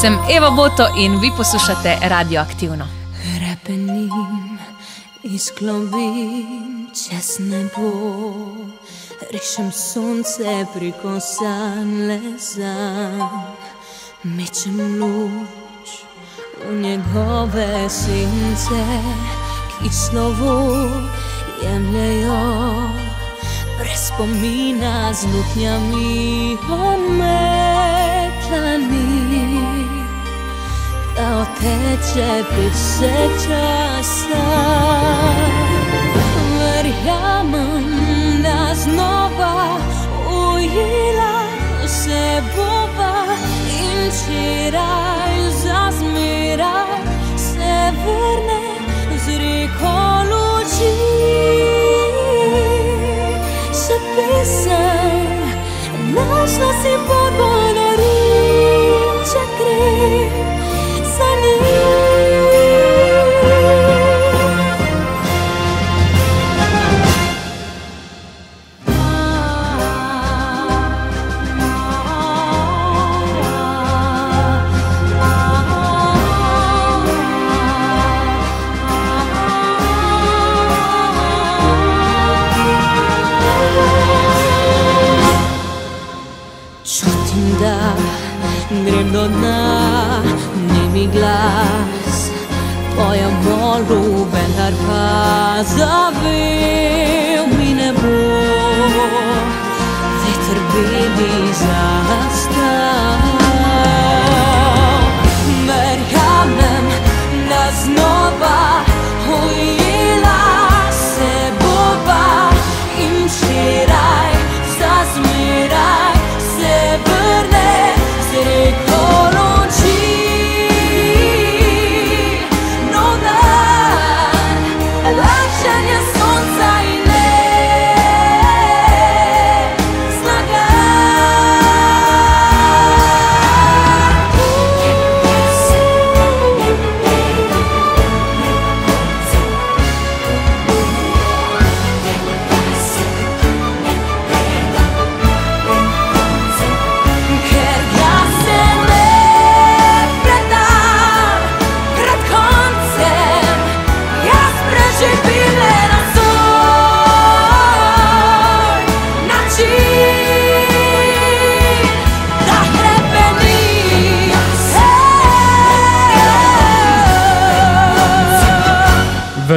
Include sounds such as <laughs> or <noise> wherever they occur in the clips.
Sem Eva Boto in vi poslušate Radioaktivno. Repenim, izklovim čez nebo, rešim sonce preko sanle zam, mečem luč v njegove sence, ki slovo jemljajo, brez spomina z luknjami ometlani da oteče pesek časa. Verjamem, da znova ujela se bova in včeraj zazmeraj se vrne z reko luči. Še pesem, našla si do dna, nemi glas, pojem molu, vendar pa zavel mi ne bo. Veter beli zastal.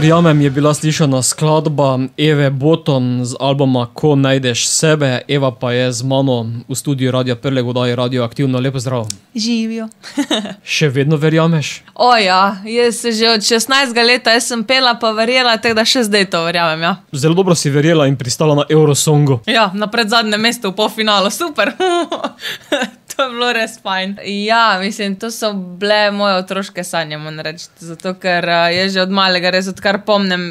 Verjamem, je bila slišana skladba Eve Boton z albuma Ko najdeš sebe, Eva pa je z mano v studiu Radia Prle Vodaj radioaktivno. Lepo zdrav. Živijo. <laughs> Še vedno verjameš? O ja, jaz se že od 16 let, jaz sem pela pa verjela, tako da še zdaj to verjamem. Ja, Zelo dobro si verjela in pristala na Eurosongu. ja na predzadnjem mestu v polfinalu, super. <laughs> To je bilo res fajn. Ja, mislim, to so bile moje otroške sanje, moram reči. Zato, ker uh, jaz že od malega, res odkar pomnim,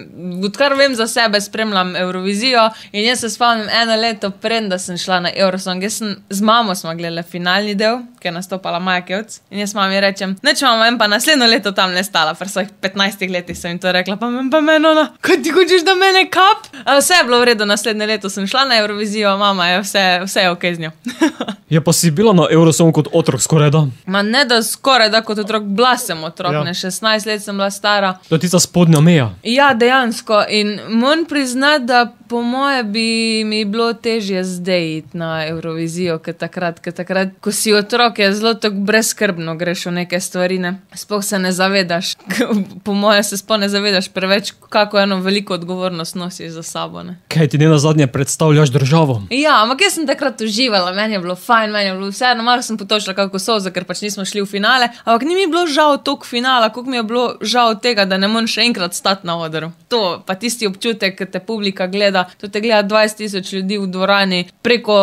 odkar vem za sebe, spremljam Eurovizijo. In jaz se spomnim eno leto, pred da sem šla na Eurosong. Jaz sem z mamo smo gledali finalni del, ki je nastopala Maja Kevc. In jaz mami rečem, neč mama, vem pa naslednjo leto tam ne stala, ker svojih 15 letih sem jim to rekla, pa meni pa meni ona, kaj ti hočeš, da mene kap? A vse je bilo v redu, naslednje leto sem šla na Eurovizijo, mama je vse, vse je ok z njo. <laughs> Je pa si bila na Eurosongu kot otrok, skoraj da. Ma ne da skoraj, da kot otrok, bila sem otrok, ja. ne 16 let sem bila stara. To je tista spodnja meja. Ja, dejansko. In moram priznati, da po moje bi mi bilo težje zdaj iti na Eurovizijo, kot takrat, ker takrat, ko si otrok, je zelo tako brezskrbno greš v neke stvari. Ne? Sploh se ne zavedaš, <laughs> po moje se sploh ne zavedaš preveč, kako eno veliko odgovornost nosiš za sabo. Ne? Kaj ti ne na zadnje predstavljaš državo? Ja, ampak jaz sem takrat uživala, meni je bilo fajn, meni je bilo vseeno, malo sem potočila kako sozo, ker pač nismo šli v finale. Ampak ni mi bilo žal toliko finala, koliko mi je bilo žal tega, da ne morem še enkrat stati na odru. To pa tisti občutek, ki te publika gleda, to te gleda 20 tisoč ljudi v dvorani, preko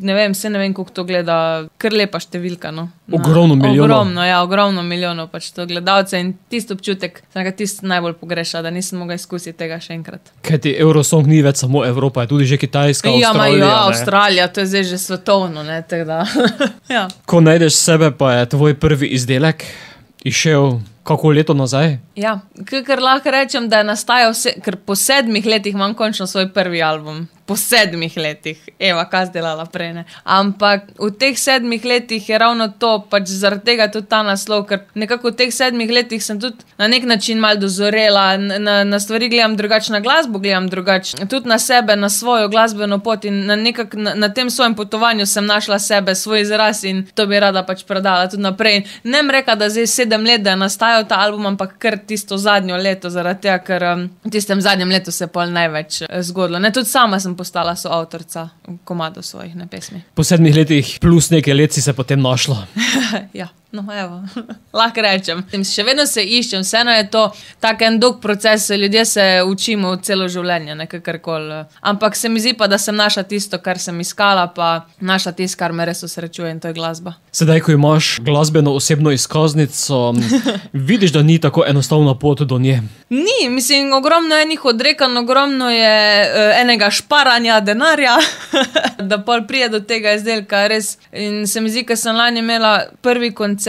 ne vem, se ne vem, koliko to gleda, kar lepa številka. No. Na- Ogromno milijonov. Ogromno, ja, ogromno milijonov pač to gledalce in tisti občutek, sem ga tisti najbolj pogreša, da nisem mogla izkusiti tega še enkrat. Kaj ti Eurosong ni več samo Evropa, je tudi že Kitajska, Ja, ma, Avstralija. ja, ne. Avstralija, to je zdaj že svetovno, ne, da. <laughs> ja. Ko najdeš sebe, pa je tvoj prvi izdelek izšel kako leto nazaj? Ja, k- ker lahko rečem, da je nastajal, vse, ker po sedmih letih imam končno svoj prvi album. Po sedmih letih, Eva, kaj zdelala prej. Ne? Ampak v teh sedmih letih je ravno to, pač zaradi tega tudi ta naslov, ker nekako v teh sedmih letih sem tudi na nek način mal dozorela, na, na stvari gledam drugače, na glasbo gledam drugače, tudi na sebe, na svojo glasbeno pot in na, nekak, na, na tem svojem potovanju sem našla sebe, svoj izraz in to bi rada pač predala tudi naprej. Ne bom rekla, da zdaj sedem let, da je nastajal ta album, ampak kar tisto zadnjo leto, zaradi tega, ker um, v tistem zadnjem letu se je pol največ eh, zgodilo. Ne, tudi sama sem postala soavtorica komadov svojih ne, pesmi. Po sedmih letih plus nekaj let si se potem našla. <laughs> ja. No, evo, <laughs> lahko rečem. Še vedno se iščem, vseeno je to tako en dolg proces, ljudje se učimo celo življenje, ne kakorkoli. Ampak se mi zdi pa, da sem našla tisto, kar sem iskala, pa našla tisto, kar me res osrečuje in to je glasba. Sedaj, ko imaš glasbeno osebno izkaznico, <laughs> vidiš, da ni tako enostavna pot do nje. Ni, mislim, ogromno je enih odrekanj, ogromno je uh, enega šparanja denarja, <laughs> da pol prije do tega izdelka. Res. In se mi zdi, ker sem lani imela prvi koncert,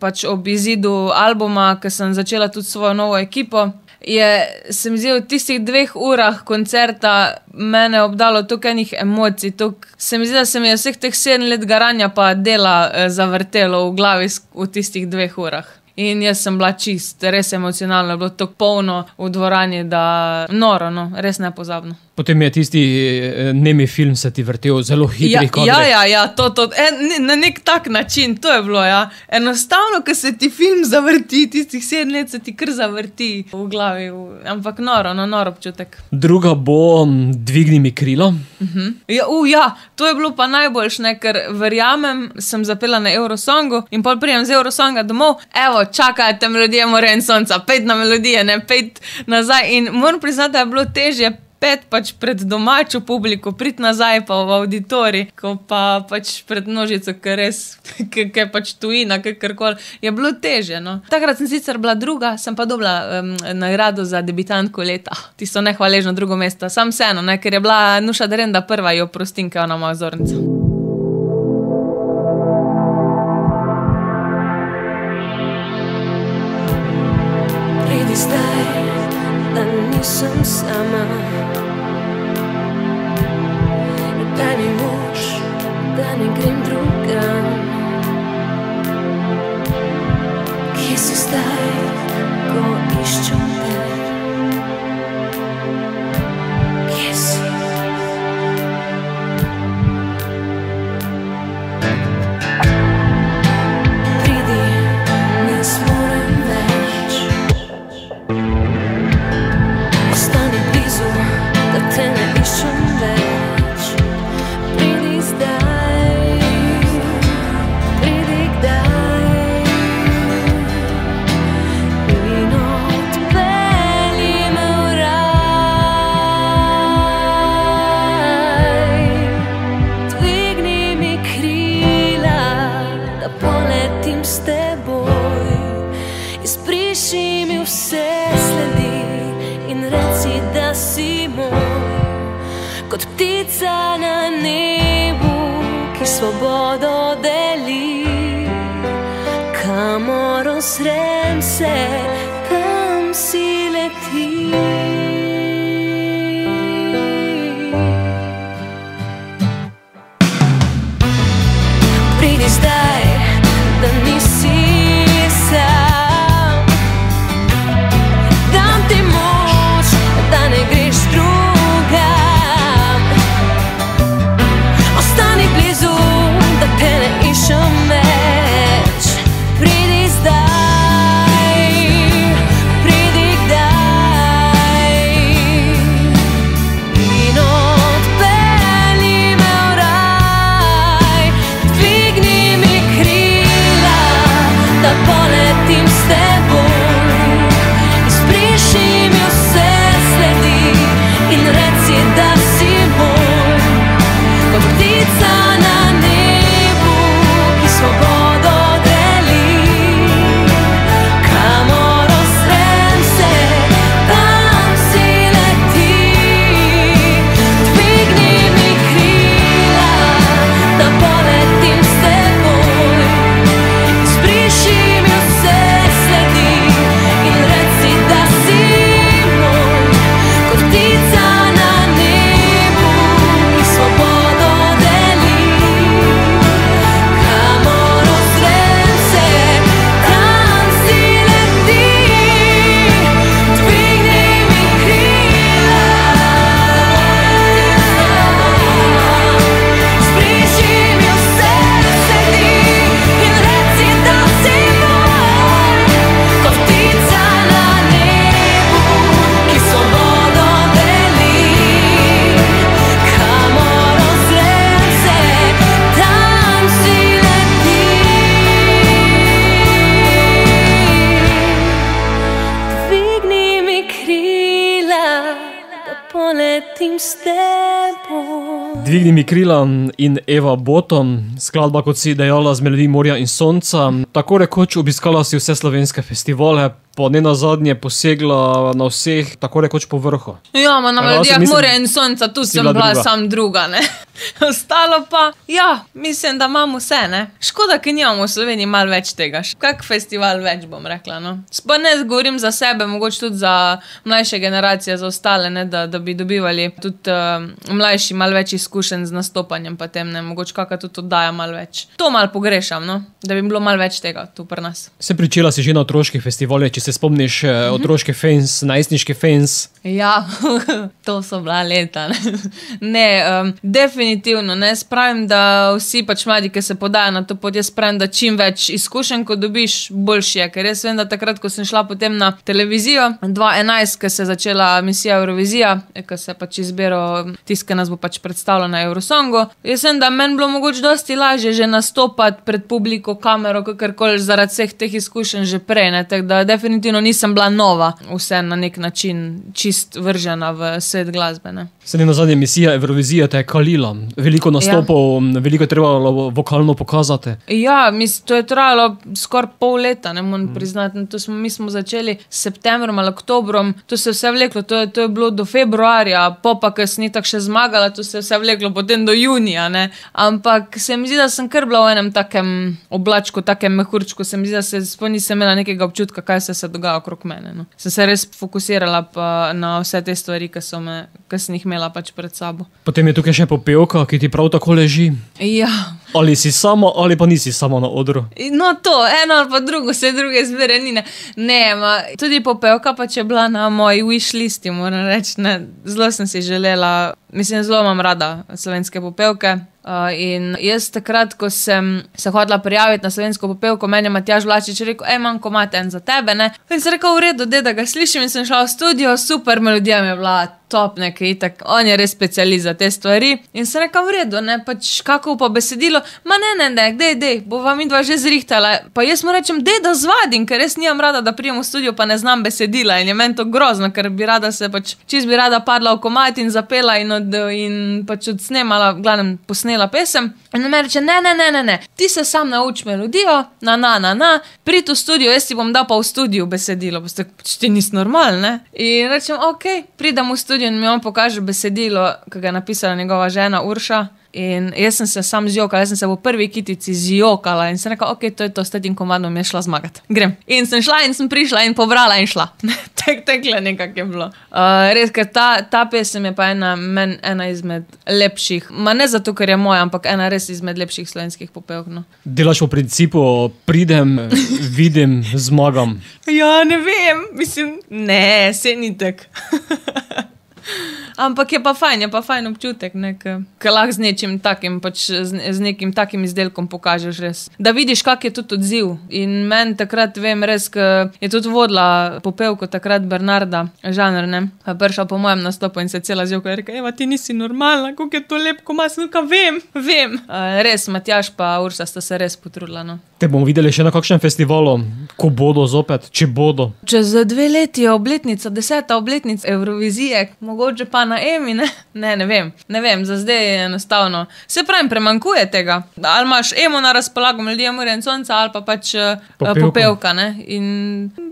pač ob izidu albuma, ker sem začela tudi svojo novo ekipo. Je, se mi zdi, v tistih dveh urah koncerta mene obdalo toliko enih emocij. Tok, se mi zdi, da se mi je vseh teh sedem let garanja pa dela eh, zavrtelo v glavi v tistih dveh urah. In jaz sem bila čist, res emocionalno, bilo tako polno v dvorani, da noro, no, res nepozabno. Potem je tisti eh, nemi film se ti vrtel zelo Ja, hitro. ja, ja, ja, to, to, en, na nek tak način, to je bilo. Ja. Enostavno, ko se ti film zavrti, tistih sedem let se ti kar zavrti v glavi, ampak noro, no, noro občutek. Druga bo m, Dvigni mi krilo. Ja, uh, ja, to je bilo pa najboljš, ne, ker verjamem, sem zapela na Eurosongu in pol prijem z Eurosonga domov, evo, čakajte melodije, more in sonca, pet na melodije, ne pet nazaj. In moram priznati, da je bilo težje. Pet pač pred domačo publiko, prid nazaj pa v auditorij, ko pa pač pred množico, ker res, <laughs> ki je pač tujina, kakorkoli, je bilo teže. No. Takrat sem sicer bila druga, sem pa dobila um, nagrado za debitantko leta, tisto nehvaležno drugo mesto, sam vseeno, ne, ker je bila Nuša Drenda prva, jo prostim, ker je ona moja vzornica. Da nisem sama. Daj mi moč, da ne grem drugam. Kje si zdaj, svobodo deli. Kamor ozrem se, Eva Boton, skladba, kot si dejala, z melodij morja in sonca. Tako rekoč obiskala si vse slovenske festivale, pa ne na zadnje posegla na vseh, tako rekoč po vrhu. Ja, na Ja, melodijah mislim, morja in sonca, tu sem bila bila, druga. sam druga, ne. <laughs> Ostalo pa, ja, mislim, da imamo vse, ne. Škoda, ker nimamo v Sloveniji malo več tega. Kak festival več, bom rekla, no. Pa ne govorim za sebe, mogoče tudi za mlajše generacije, za ostale, ne, da, da bi dobivali tudi uh, mlajši malo več izkušenj z nastopanjem, pa tem ne, mogoče kakšna tudi oddaja malo več. To malo pogrešam, no, da bi bilo malo več tega tu pri nas. Se pričela si že na otroških festivalih, če se spomniš Mhm. eh, otroške fans, najstniške fans. Ja, <laughs> to so bila leta. Ne, ne um, definitivno ne spravim, da vsi pač mladi, ki se podajo na to pot, jaz spravim, da čim več izkušenj, ko dobiš, boljši je. Ker jaz vem, da takrat, ko sem šla potem na televizijo, 2011, ko se je začela misija Eurovizija, ko se je pač izbiral tisti, ki nas bo pač predstavljal na Eurosongu, jaz vem, da meni bilo mogoče dosti lažje že nastopati pred publiko, kamero, kakorkoli zaradi vseh teh izkušenj že prej. Ne, tako da definitivno nisem bila nova, vse na nek način čist vržena v svet glasbe. Ne. Se ne na zadnje misija Evrovizija te je kalila. Veliko nastopov, ja. veliko je trebalo vokalno pokazati. Ja, mis, to je trajalo skoraj pol leta, ne morem priznati. To smo, mi smo začeli s septembrom ali oktobrom, to se je vse vleklo, to je, to je bilo do februarja, pa, sem ni tako še zmagala, to se je vse vleklo potem do junija. Ne. Ampak se mi zdi, da sem kar bila v enem takem oblačku, takem mehurčku, se mi zdi, da se sploh nisem imela nekega občutka, kaj se, se dogaja okrog mene. No. Sem se res fokusirala na vse te stvari, ki so me, ki sem jih imela pač pred sabo. Potem je tukaj še popevka, ki ti prav tako leži. Ja. Ali si sama, ali pa nisi sama na odru. No, to, eno ali pa drugo, vse druge izbire ni. Ne, ne ma, tudi popevka pač je bila na moji wish listi, moram reči. Ne. Zelo sem si želela, mislim, zelo imam rada slovenske popevke. Uh, in jaz takrat, ko sem se hodila prijaviti na slovensko popevko, meni je Matjaž Vlačič rekel: Ej, manj komate en za tebe. Ne? In sem rekel: V redu, de, da ga slišim. In sem šla v studio, super melodija mi je bila. Top, nekaj tak, on je res specialist za te stvari. In sem rekel, v redu, ne pač kako pa besedilo, ma ne, ne, ne, dej, dej, bova mi dva že zrihtala. Pa jaz mu rečem, dej, da zvadim, ker res nimam rada, da prijem v studio, pa ne znam besedila. In je meni to grozno, ker bi rada se pač, čez bi rada padla v komat in zapela in, od, in pač odsnemala, glavnem, posnela pesem. In mi reče, ne, ne, ne, ne, ne, ti se sam nauč melodijo, na, na, na, na, prid v studio, jaz ti bom dal pa v studio besedilo, pa ste, pač ti nisi normalen. In rečem, ok, pridem v studio in mi on pokaže besedilo, ki ga je napisala njegova žena Urša. In jaz sem se sam zjokala, jaz sem se v prvi kitici zjokala in sem rekla, ok, to je to, s tem komadom je šla zmagati. Grem. In sem šla in sem prišla in pobrala in šla. <laughs> Tek, tekle nekako je bilo. Uh, res, ker ta, ta pesem je pa ena, men, ena izmed lepših, ma ne zato, ker je moja, ampak ena res izmed lepših slovenskih popevk. No. Delaš po principu, pridem, vidim, zmagam. Ja, ne vem, mislim, ne, se ni tako. <laughs> Ampak je pa fajn, je pa fajn občutek, ker lahko z nečim takim, pač z, z nekim takim izdelkom pokažeš res. Da vidiš, kak je tudi odziv. In meni takrat vem res, ker je tudi vodila popevko takrat Bernarda, žanr, ne. Pa je Prišla po mojem nastopu in se cela zjokala in reče, Eva, ti nisi normalna, kako je to lep, ko imaš, nuka, vem, vem. Res, Matjaš pa Ursa sta se res potrudila, no. Te bomo videli še na kakšnem festivalu, ko bodo zopet, če bodo. Čez dve leti je obletnica, deseta obletnica Eurovizije, mogoče pa na Emi, ne? ne, ne vem, ne vem, za zdaj je enostavno. Se pravi, premankuje tega. Ali imaš Emo na razpolago, ljudje Mure in Sonca, ali pa pač uh, Popevka. popevka. Ne? In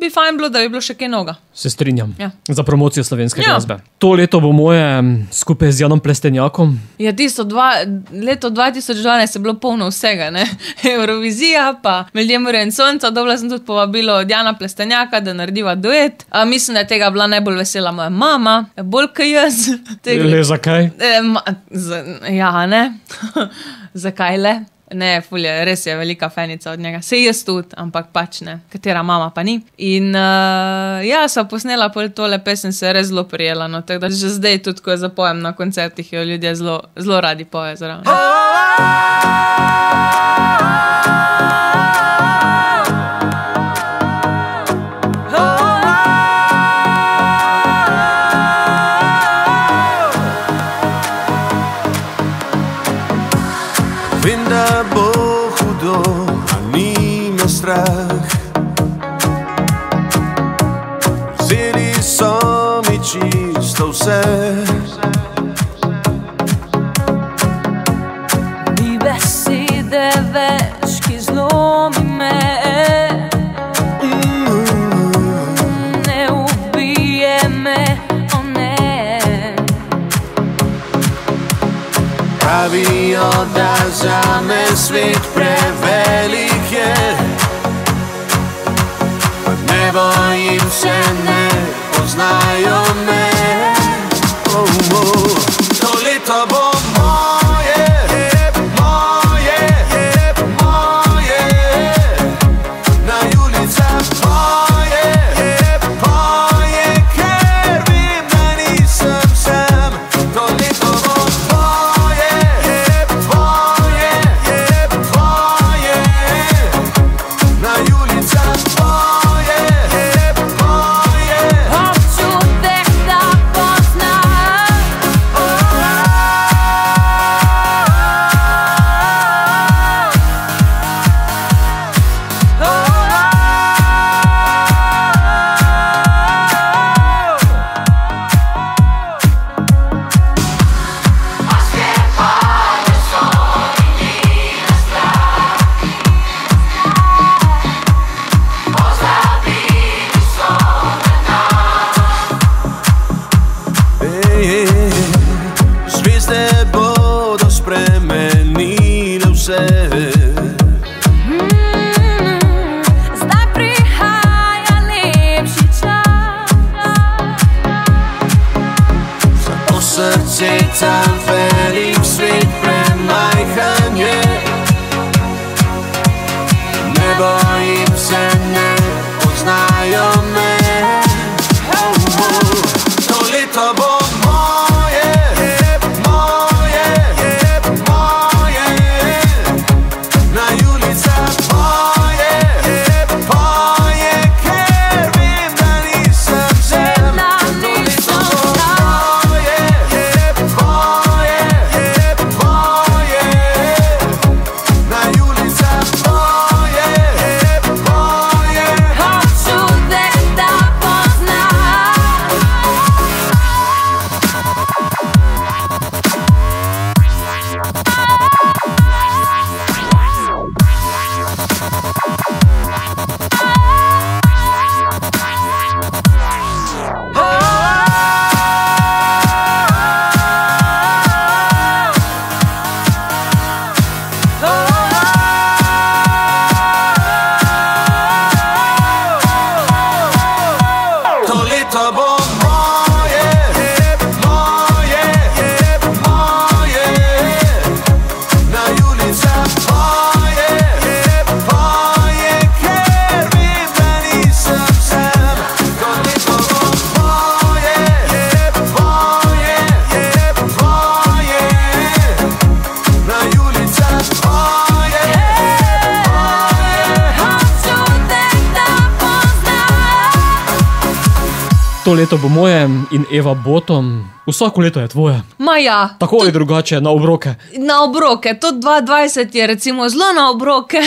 bi fajn bilo, da bi bilo še kaj noga. Se strinjam. Ja. Za promocijo slovenske Ja. glasbe. To leto bo moje skupaj z Janom Plestenjakom. Ja, tisto dva, leto 2012 je bilo polno vsega, ne? <laughs> Eurovizija, pa ljudje Mure in Sonca, dobila sem tudi povabilo od Jana Plestenjaka, da narediva duet. A, mislim, da je tega bila najbolj vesela moja mama, bolj kot jaz. Tega- Le zakaj? E, ma, z, ja, ne. <laughs> Zakaj le? Ne, fulje, res je velika fenica od njega. Se jaz tudi, ampak pač ne, katera mama pa ni. In uh, ja, so posnela pol tole pesem, se je res zelo prijela. No, tako da že zdaj, tudi ko jo zapojem na koncertih, jo ljudje zelo, zelo radi pojejo zraven. Vem, Pravijo, da za me svet prevelik je. Pa ne bojim se, ne poznajo me. Oh, oh. To leto bo To leto bo moje in Eva Botom. Vsako leto je tvoje. Ma ja, Tako ali drugače, na obroke. na obroke, to 2020 je recimo zelo na obroke.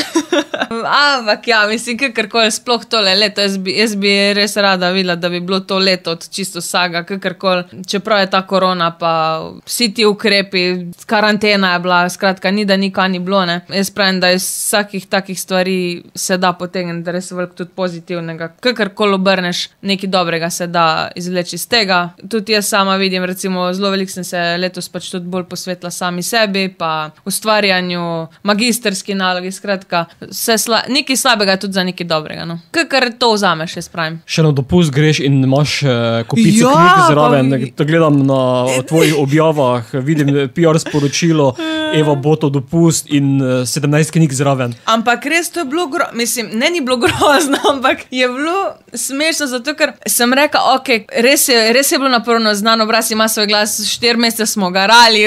<laughs> Ampak ja, mislim, kakorkoli, sploh tole leto, jaz bi, jaz bi res rada videla, da bi bilo to leto od čisto vsega, kakorkoli. Čeprav je ta korona, pa vsi ti ukrepi, karantena je bila, skratka, ni da nikaj ni bilo. Ne. Jaz pravim, da iz vsakih takih stvari se da potegniti, da res veliko tudi pozitivnega. Kakorkoli obrneš, nekaj dobrega se da izvleči iz tega. Tudi jaz sama vidim, recimo, zelo veliko sem se letos pač tudi bolj posvetila sami sebi, pa ustvarjanju, magistrski nalogi, skratka, sla nekaj slabega je tudi za nekaj dobrega. No. Kakor to vzameš, jaz pravim. Še na dopust greš in imaš eh, kopico Ja, knjig pa zraven. vi- To gledam na tvojih objavah, vidim eh, PR sporočilo, Eva Boto dopust in eh, 17 knjig zraven. Ampak res to je bilo grozno, mislim, ne ni bilo <laughs> grozno, ampak je bilo smešno, zato ker sem rekel, ok, res je, res je bilo naporno, znan obraz ima svoj glas, štiri mesece smo garali,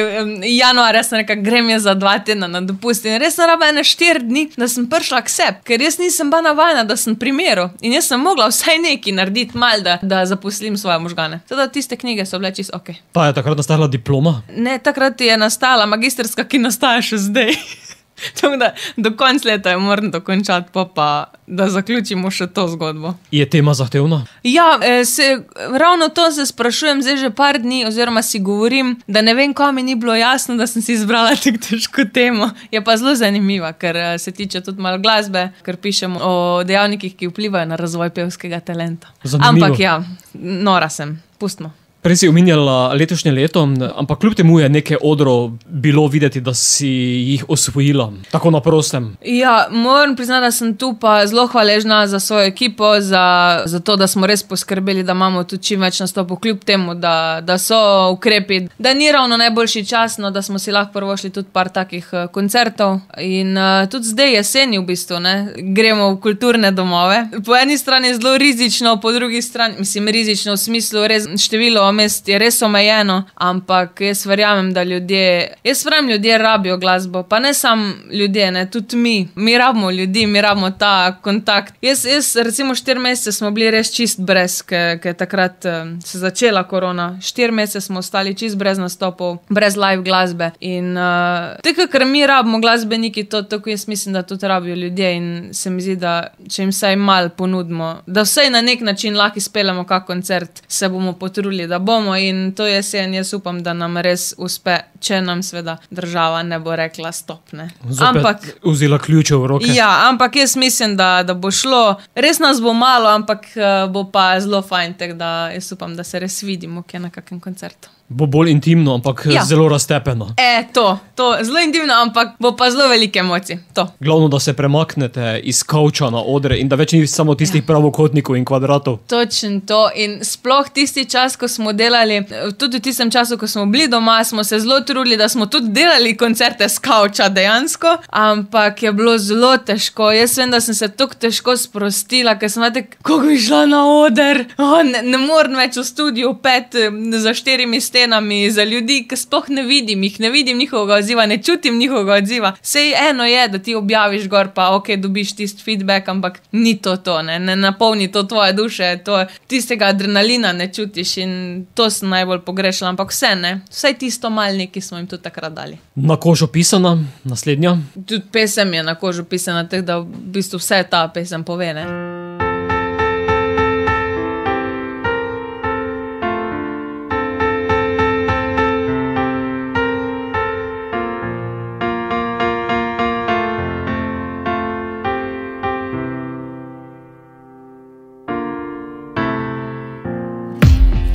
januarja sem rekel, grem jaz za dva tedna na dopust in res sem rabila ene štiri dni, da sem prišla k sebi, ker jaz nisem bila navajena, da sem primeru in jaz sem mogla vsaj nekaj narediti, mal, da, da zaposlim svoje možgane. Teda tiste knjige so bile čisto ok. Pa je takrat nastala diploma. Ne, takrat je nastala magistrska, ki nastaja še zdaj. <laughs> <laughs> Tako da do konca leta jo moram dokončati, pa, pa da zaključimo še to zgodbo. Je tema zahtevna? Ja, eh, se, ravno to se sprašujem zdaj že par dni, oziroma si govorim, da ne vem, kam mi ni bilo jasno, da sem si izbrala <laughs> tako težko temo. Je pa zelo zanimiva, ker eh, se tiče tudi malo glasbe, ker pišemo o dejavnikih, ki vplivajo na razvoj pevskega talenta. Zanimivo. Ampak ja, nora sem, pustimo. Prej si omenjala letošnje leto, ampak kljub temu je nekaj odrov bilo videti, da si jih osvojila, tako na prostem. Ja, moram priznati, da sem tu pa zelo hvaležna za svojo ekipo, za, za to, da smo res poskrbeli, da imamo tu čim več nastopov, kljub temu, da, da so ukrepi, da ni ravno najboljši čas, no, da smo si lahko prvošli tudi par takih eh, koncertov. In uh, tudi zdaj jeseni v bistvu ne, gremo v kulturne domove. Po eni strani je zelo rizično, po drugi strani, mislim, rizično v smislu, res število mest je res omejeno, ampak jaz verjamem, da ljudje, jaz verjamem, ljudje rabijo glasbo, pa ne samo ljudje, ne, tudi mi. Mi rabimo ljudi, mi rabimo ta kontakt. Jaz, jaz recimo, štiri mesece smo bili res čist brez, ker je takrat um, se začela korona. Štiri mesece smo ostali čist brez nastopov, brez live glasbe. In uh, tako, ker mi rabimo glasbeniki, to tako jaz mislim, da tudi rabijo ljudje. In se mi zdi, da če jim vsaj malo ponudimo, da vsaj na nek način lahko izpeljemo kak koncert, se bomo potrudili, da bomo in to jesen jaz upam, da nam res uspe, če nam seveda država ne bo rekla stopne. Zopet Ampak. vzela ključe v roke. Ja, ampak jaz mislim, da, da bo šlo. Res nas bo malo, ampak eh, bo pa zelo fajn, tako da jaz upam, da se res vidimo, kje na kakem koncertu. Bo bolj intimno, ampak Ja. ja. zelo raztepeno. E, to, to, zelo intimno, ampak bo pa zelo velike emocije. To. Glavno, da se premaknete iz kavča na odre in da več ni samo tistih ja. pravokotnikov in kvadratov. Točno to. In sploh tisti čas, ko smo delali, tudi v tistem času, ko smo bili doma, smo se zelo trudili, da smo tudi delali koncerte s kavča dejansko, ampak je bilo zelo težko. Jaz vem, da sem se tako težko sprostila, ker sem rekla, kako bi šla na oder. Oh, ne, ne morem več v studiu pet za štirimi stenami za ljudi, ki sploh ne vidim jih, ne vidim njihovega odziva, ne čutim njihovega odziva. Sej eno je, da ti objaviš gor, pa ok, dobiš tisti feedback, ampak ni to to, ne, ne napolni to tvoje duše, to tistega adrenalina ne čutiš in to sem najbolj pogrešala, ampak vse ne, vsaj tisto malni, ki smo jim tudi takrat dali. Na kožo pisana, naslednja. Tudi pesem je na kožo pisana, tako da v bistvu vse ta pesem pove. Ne?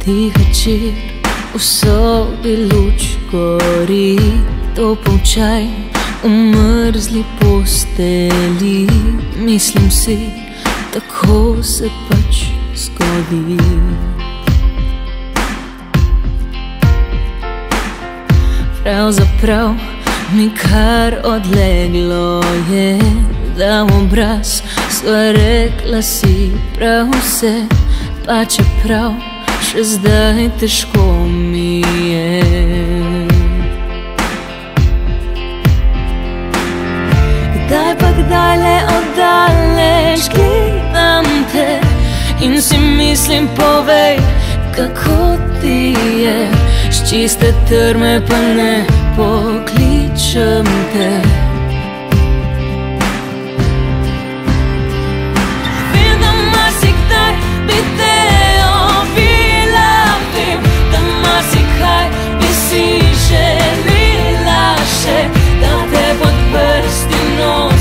Tih večer v sobi luč gori, to počaj v mrzli posteli. Mislim si, tako se pač zgodi. Pravzaprav mi kar odleglo je, da v obraz sva rekla si prav vse, pa čeprav še zdaj težko mi oddaleč gledam te in si mislim, povej, kako ti je. S čiste trme pa ne pokličem te. Vem, da marsikdaj bi te obila, vem, da marsikaj bi si želela še, da te pod prsti nosim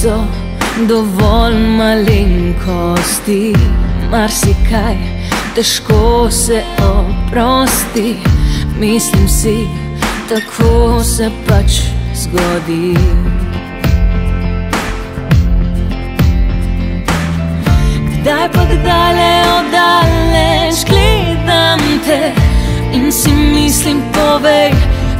So dovolj malenkosti, marsikaj težko se oprosti. Mislim si, tako se pač zgodi. Kdaj pa kdaj le oddaleč gledam te in si mislim, povej,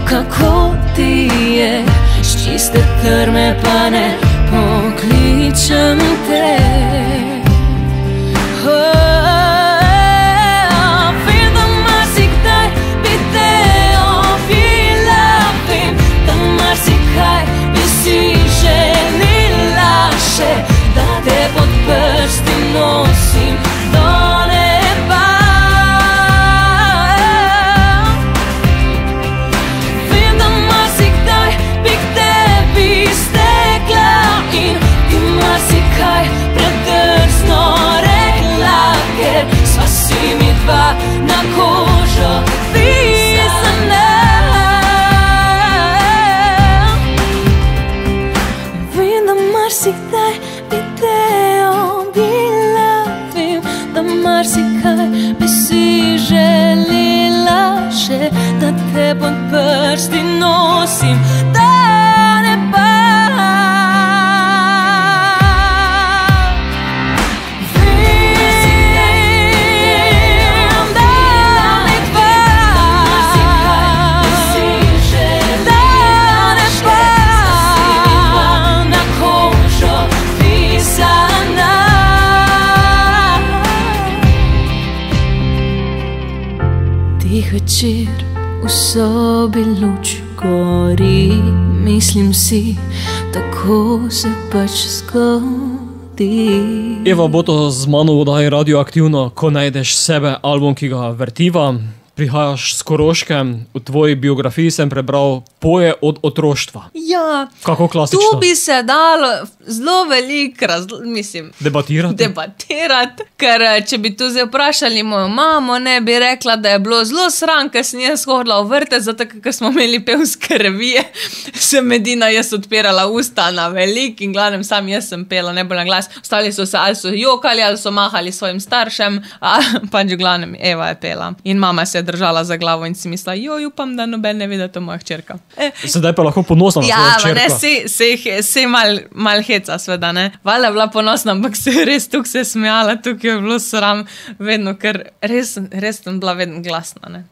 kako ti je, s čiste trme pa ne pokličem. Sobi luč gori, mislim si, tako se pač zgodi. Eva bo to z mano v oddaji radioaktivno, ko najdeš sebe, album, ki ga vertiva. Prihajaš s Koroške, v tvoji biografiji sem prebral poje od otroštva. Ja, Kako tu klasično. bi se dalo zelo veliko, razl- mislim. Debatirati. Debatirati, ker eh, če bi tu zdaj vprašali mojo mamo, ne bi rekla, da je bilo zelo sram, ker sem jaz hodila v vrte, zato ker smo imeli pevske revije, <laughs> sem medina jaz odpirala usta na velik in glavnem sam jaz sem pela, ne bolj na glas. Ostali so se ali so jokali ali so mahali svojim staršem, a <laughs> pač v glavnem Eva je pela. In mama se je držala za glavo in si mislila, joj, upam, da noben ne vidi, da to moja hčerka. Eh, Sedaj pa lahko ponosna na Ja, svojo ma ne, hčerko. se, se, se mal, mal heca, sveda ne. Vala je bila ponosna, ampak se je res tukaj se smejala, tukaj je bilo sram, vedno, ker res, res sem bila vedno glasna.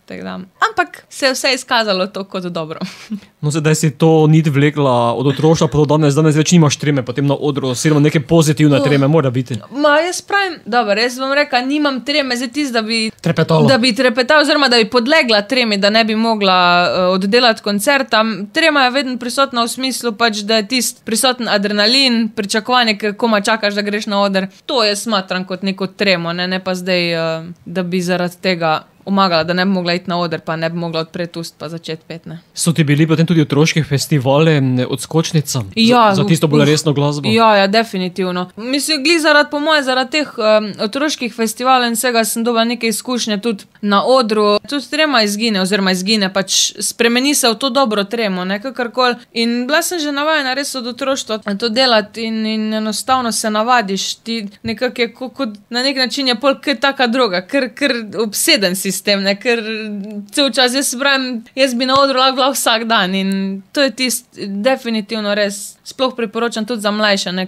Ampak se je vse izkazalo to kot dobro. <laughs> No, sedaj si to nit vlekla od otroštva pa do danes, danes več nimaš treme potem na odru, oziroma neke pozitivne treme, mora biti. Ma, jaz pravim, dobro, jaz vam rekla, nimam treme, zdaj tisti, da bi. Trepetalo. Da bi trepetala, oziroma da bi podlegla tremi, da ne bi mogla uh, oddelati koncerta. Trema je vedno prisotna v smislu, pač, da je tisti prisoten adrenalin, pričakovanje, kako ma čakaš, da greš na oder. To jaz smatram kot neko tremo, ne, ne pa zdaj, uh, da bi zaradi tega umagala, da ne bi mogla iti na oder, pa ne bi mogla odpreti ust pa začeti petne. So ti bili potem tudi otroški festivali odskočnica Ja, za, za tisto bolj uf. resno glasbo? Ja, ja, definitivno. Mislim, gli zaradi, po mojem, zaradi teh um, otroških festivalov in vsega sem dobila neke izkušnje tudi na odru. Tudi trema izgine, oziroma izgine, pač spremeni se v to dobro tremo, ne kakorkoli. In bila sem že navajena res od otroštva to delati in, in enostavno se navadiš. Ti nekako je kot, kot na nek način je pol kaj taka droga, ker, ker obseden si s tem, ne, ker cel čas jaz pravim, jaz bi na odru lahko bila vsak dan in to je tisto, definitivno res. Sploh priporočam tudi za mlajše, ne,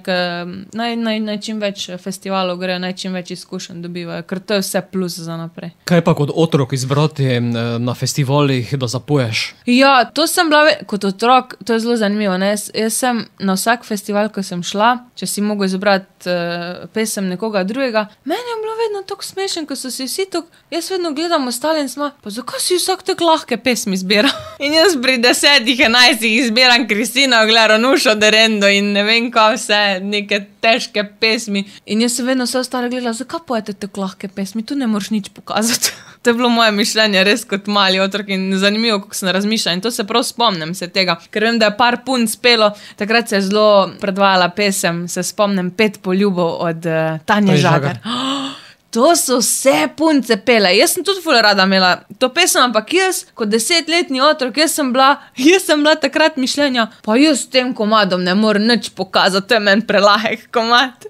naj, naj, naj čim več festivalov grejo, naj čim več izkušenj dobivajo, ker to je vse plus za naprej. Kaj pa kot otrok izbrati m, na festivalih, da zapoješ? Ja, to sem bila kot otrok, to je zelo zanimivo. ne. Jaz, jaz sem na vsak festival, ko sem šla, če si mogel izbrati uh, pesem nekoga drugega, meni je bilo vedno tako smešno, ko so si vsi tako, jaz vedno gledam ostale in smo, pa zakaj si vsak tako lahke pesmi zbira? <laughs> In jaz pri desetih, enajstih izbiram Kristina, Glaronušo, Derendo in ne vem kaj vse, neke težke pesmi. In jaz sem vedno vse ostale gledala, zakaj pojete tako lahke pesmi, tu ne moreš nič pokazati. <laughs> To je bilo moje mišljenje, res kot mali otrok in zanimivo, kako sem razmišljala. In to se prav spomnim se tega, ker vem, da je par punc spelo, takrat se je zelo predvajala pesem, se spomnim pet poljubov od uh, Tanje Žagar. Žagar. <gasps> To so vse punce pele. Jaz sem tudi ful rada imela to pesem, ampak jaz, kot desetletni otrok, jaz sem bila, jaz sem bila takrat mišljenja, pa jaz s tem komadom ne morem nič pokazati, to je meni prelahek komad.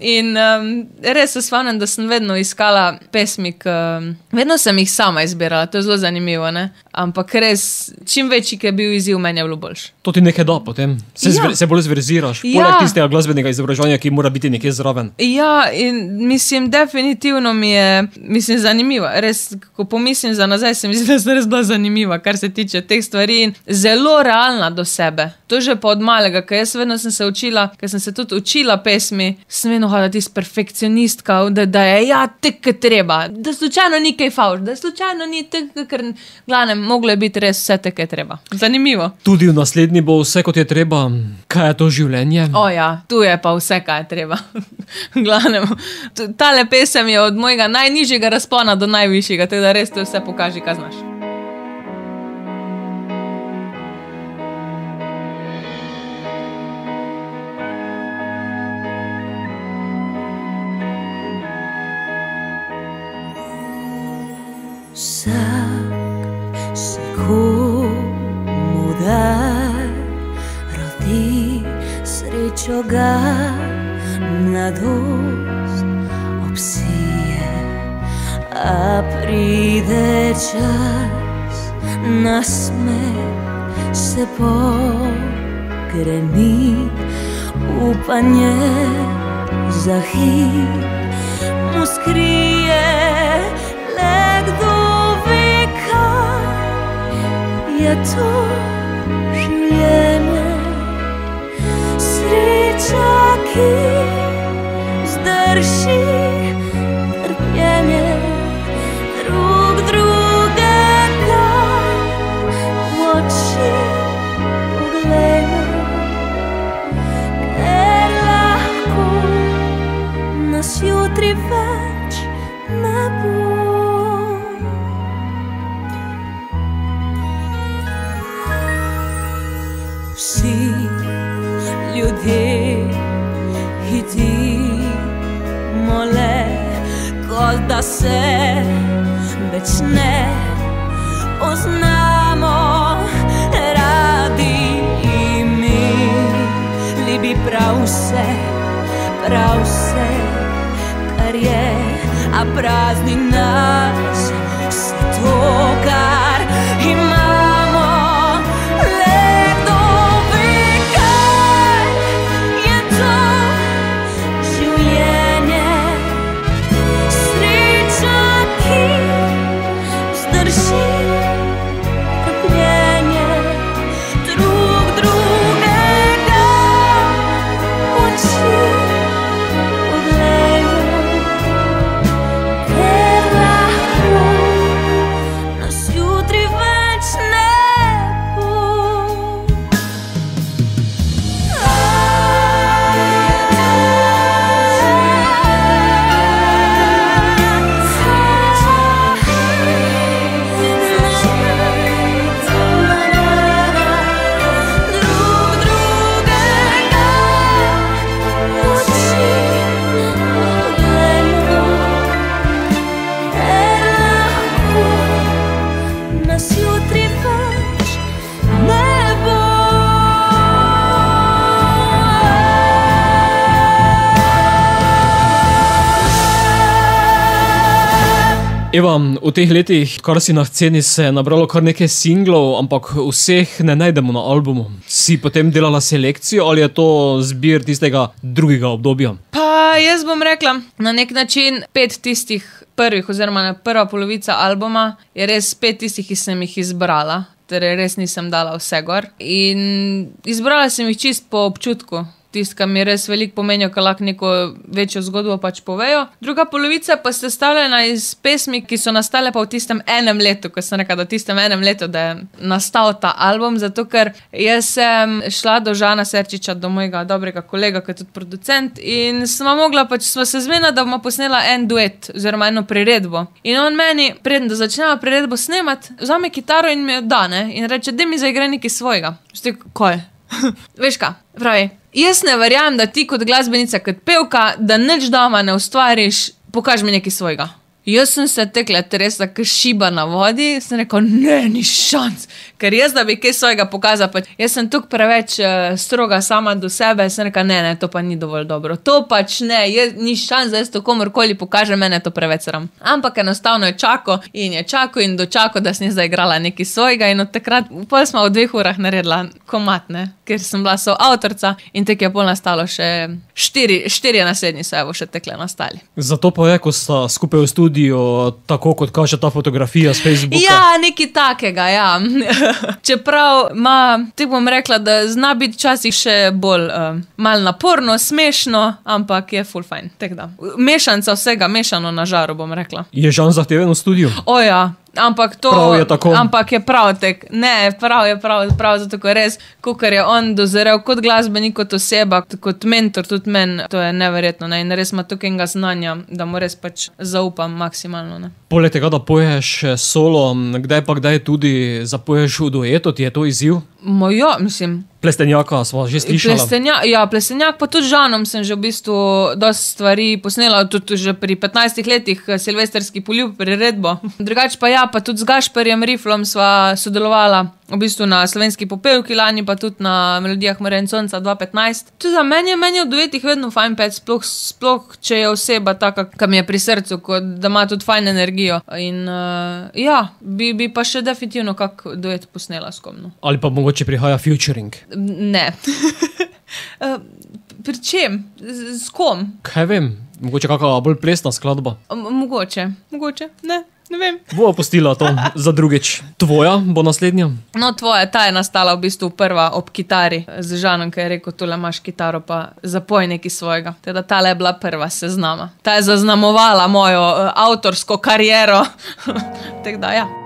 In um, res se spomnim, da sem vedno iskala pesmi, ki vedno sem jih sama izbirala, to je zelo zanimivo, ne? ampak res, čim večji je bil izziv, meni je bilo boljše. To ti nekaj da potem, se, Ja. ja. se bolj zverziraš, Ja. poleg tistega glasbenega izobraževanja, ki mora biti nekje zraven. Ja, in mislim, definitivno definitivno mi je, mislim, zanimiva. Res, ko pomislim za nazaj, se mi zdi, da sem res bila zanimiva, kar se tiče teh stvari in zelo realna do sebe. To že pa od malega, ker jaz vedno sem se učila, ker sem se tudi učila pesmi, sem vedno hodila tisti perfekcionistka, da, da je ja, tek, treba, da slučajno ni kaj fauš, da slučajno ni tek, ker, glavnem, moglo je biti res vse tek, kot je treba. Zanimivo. Tudi v naslednji bo vse kot je treba, kaj je to življenje. O ja, tu je pa vse, kaj je treba. <laughs> Glavnem, t- tale pesem je od mojega najnižjega razpona do najvišjega, tako da res to vse pokaži, kaj znaš. Vsak se komu da, rodi srečo ga mladost obsije, a pride čas na smeh se pogreni, upanje za hip mu skrije le kdo ve, kaj je to življenje. Sreča, ki zdrži jutri več ne bo. Vsi ljudje hitimo le, kot da se več ne poznamo, radi imeli bi prav vse, a prazni Eva, v teh letih, kar si na sceni, se je nabralo kar nekaj singlov, ampak vseh ne najdemo na albumu. Si potem delala selekcijo ali je to zbir tistega drugega obdobja? Pa jaz bom rekla, na nek način pet tistih prvih, oziroma prva polovica albuma je res pet tistih, ki sem jih izbrala. Torej, res nisem dala vse gor. In izbrala sem jih čist po občutku. Tisti, ki mi res veliko pomenijo, ki lahko neko večjo zgodbo pač povejo. Druga polovica pa je sestavljena iz pesmi, ki so nastale pa v tistem enem letu, ko sem rekla, da v tistem enem letu, da je nastal ta album. Zato, ker jaz sem šla do Žana Serčiča, do mojega dobrega kolega, ki je tudi producent, in smo mogla pač, smo se zmenila, da bomo posnela en duet, oziroma eno priredbo. In on meni, preden da začnemo priredbo snemati, vzame kitaro in mi jo da, ne, in reče, da mi zaigra nekaj svojega. Šti, kaj? <laughs> Veš kaj, pravi. Jaz ne verjamem, da ti kot glasbenica, kot pevka, da nič doma ne ustvariš, pokaži mi nekaj svojega. Jaz sem se tekla tresla, kot šiba na vodi, sem rekel, ne, ni šans, ker jaz, da bi kaj svojega pokazala, pač jaz sem tukaj preveč uh, stroga sama do sebe, sem rekla, ne, ne, to pa ni dovolj dobro, to pač ne, jaz, ni šans, da jaz to komorkoli pokažem, mene je to preveč sram. Ampak enostavno je čakal in je čakal in dočakal, da sem zdaj igrala nekaj svojega in od takrat, pol smo v dveh urah naredila komatne, ker sem bila soavtorica in tek je pol nastalo še štiri, štirje naslednji so evo še tekle nastali. Zato pa je, ko sta skupaj v studiu, tako kot kaže ta fotografija z Facebooka. Ja, nekaj takega, ja. <laughs> Čeprav ima, ti bom rekla, da zna biti včasih še bolj uh, mal naporno, smešno, ampak je full fajn. Tako da. Mešanca vsega, mešano na žaru, bom rekla. Je Žan zahteven v studiu? O ja. Ampak to Prav je tako. Ampak je prav tek. Ne, prav je prav, prav zato ker res, ker je on dozorel kot glasbenik, kot oseba, kot mentor, tudi meni, to je neverjetno. Ne? In res ima tukaj enega znanja, da mu res pač zaupam maksimalno. Ne? Poleg tega, da poješ eh, solo, kdaj pa kdaj tudi zapoješ v duetu, ti je to izziv? Mojo, mislim. Plestenjaka smo že slišali. Plestenja, ja, plesenjak, pa tudi Žanom sem že v bistvu dosti stvari posnela, tudi že pri 15 letih, eh, silvestrski poljub, priredbo. Drugače pa ja, pa tudi z Gašperjem Riflom sva sodelovala. V bistvu na slovenski popevki lani, pa tudi na melodijah Mare in Sonca 2015. Tudi za meni je, meni v duetih vedno fajn pet, sploh, sploh če je oseba taka, ki mi je pri srcu, kot da ima tudi fajn energijo. In uh, ja, bi, bi pa še definitivno kak duet posnela s kom. No. Ali pa mogoče prihaja futuring. Ne. <laughs> Eh, Pri čem? Z, z kom? Kaj vem, mogoče kakšna bolj plesna skladba. M mogoče, mogoče, ne. Bo postila to za drugič. Tvoja bo naslednja. No, tvoja, ta je nastala v bistvu prva ob kitari z Žanom, ki je rekel: tole imaš kitaro, pa zapoj nekaj svojega. Teda ta je bila prva seznama. Ta je zaznamovala mojo uh, avtorsko kariero. <laughs> Tako da, ja.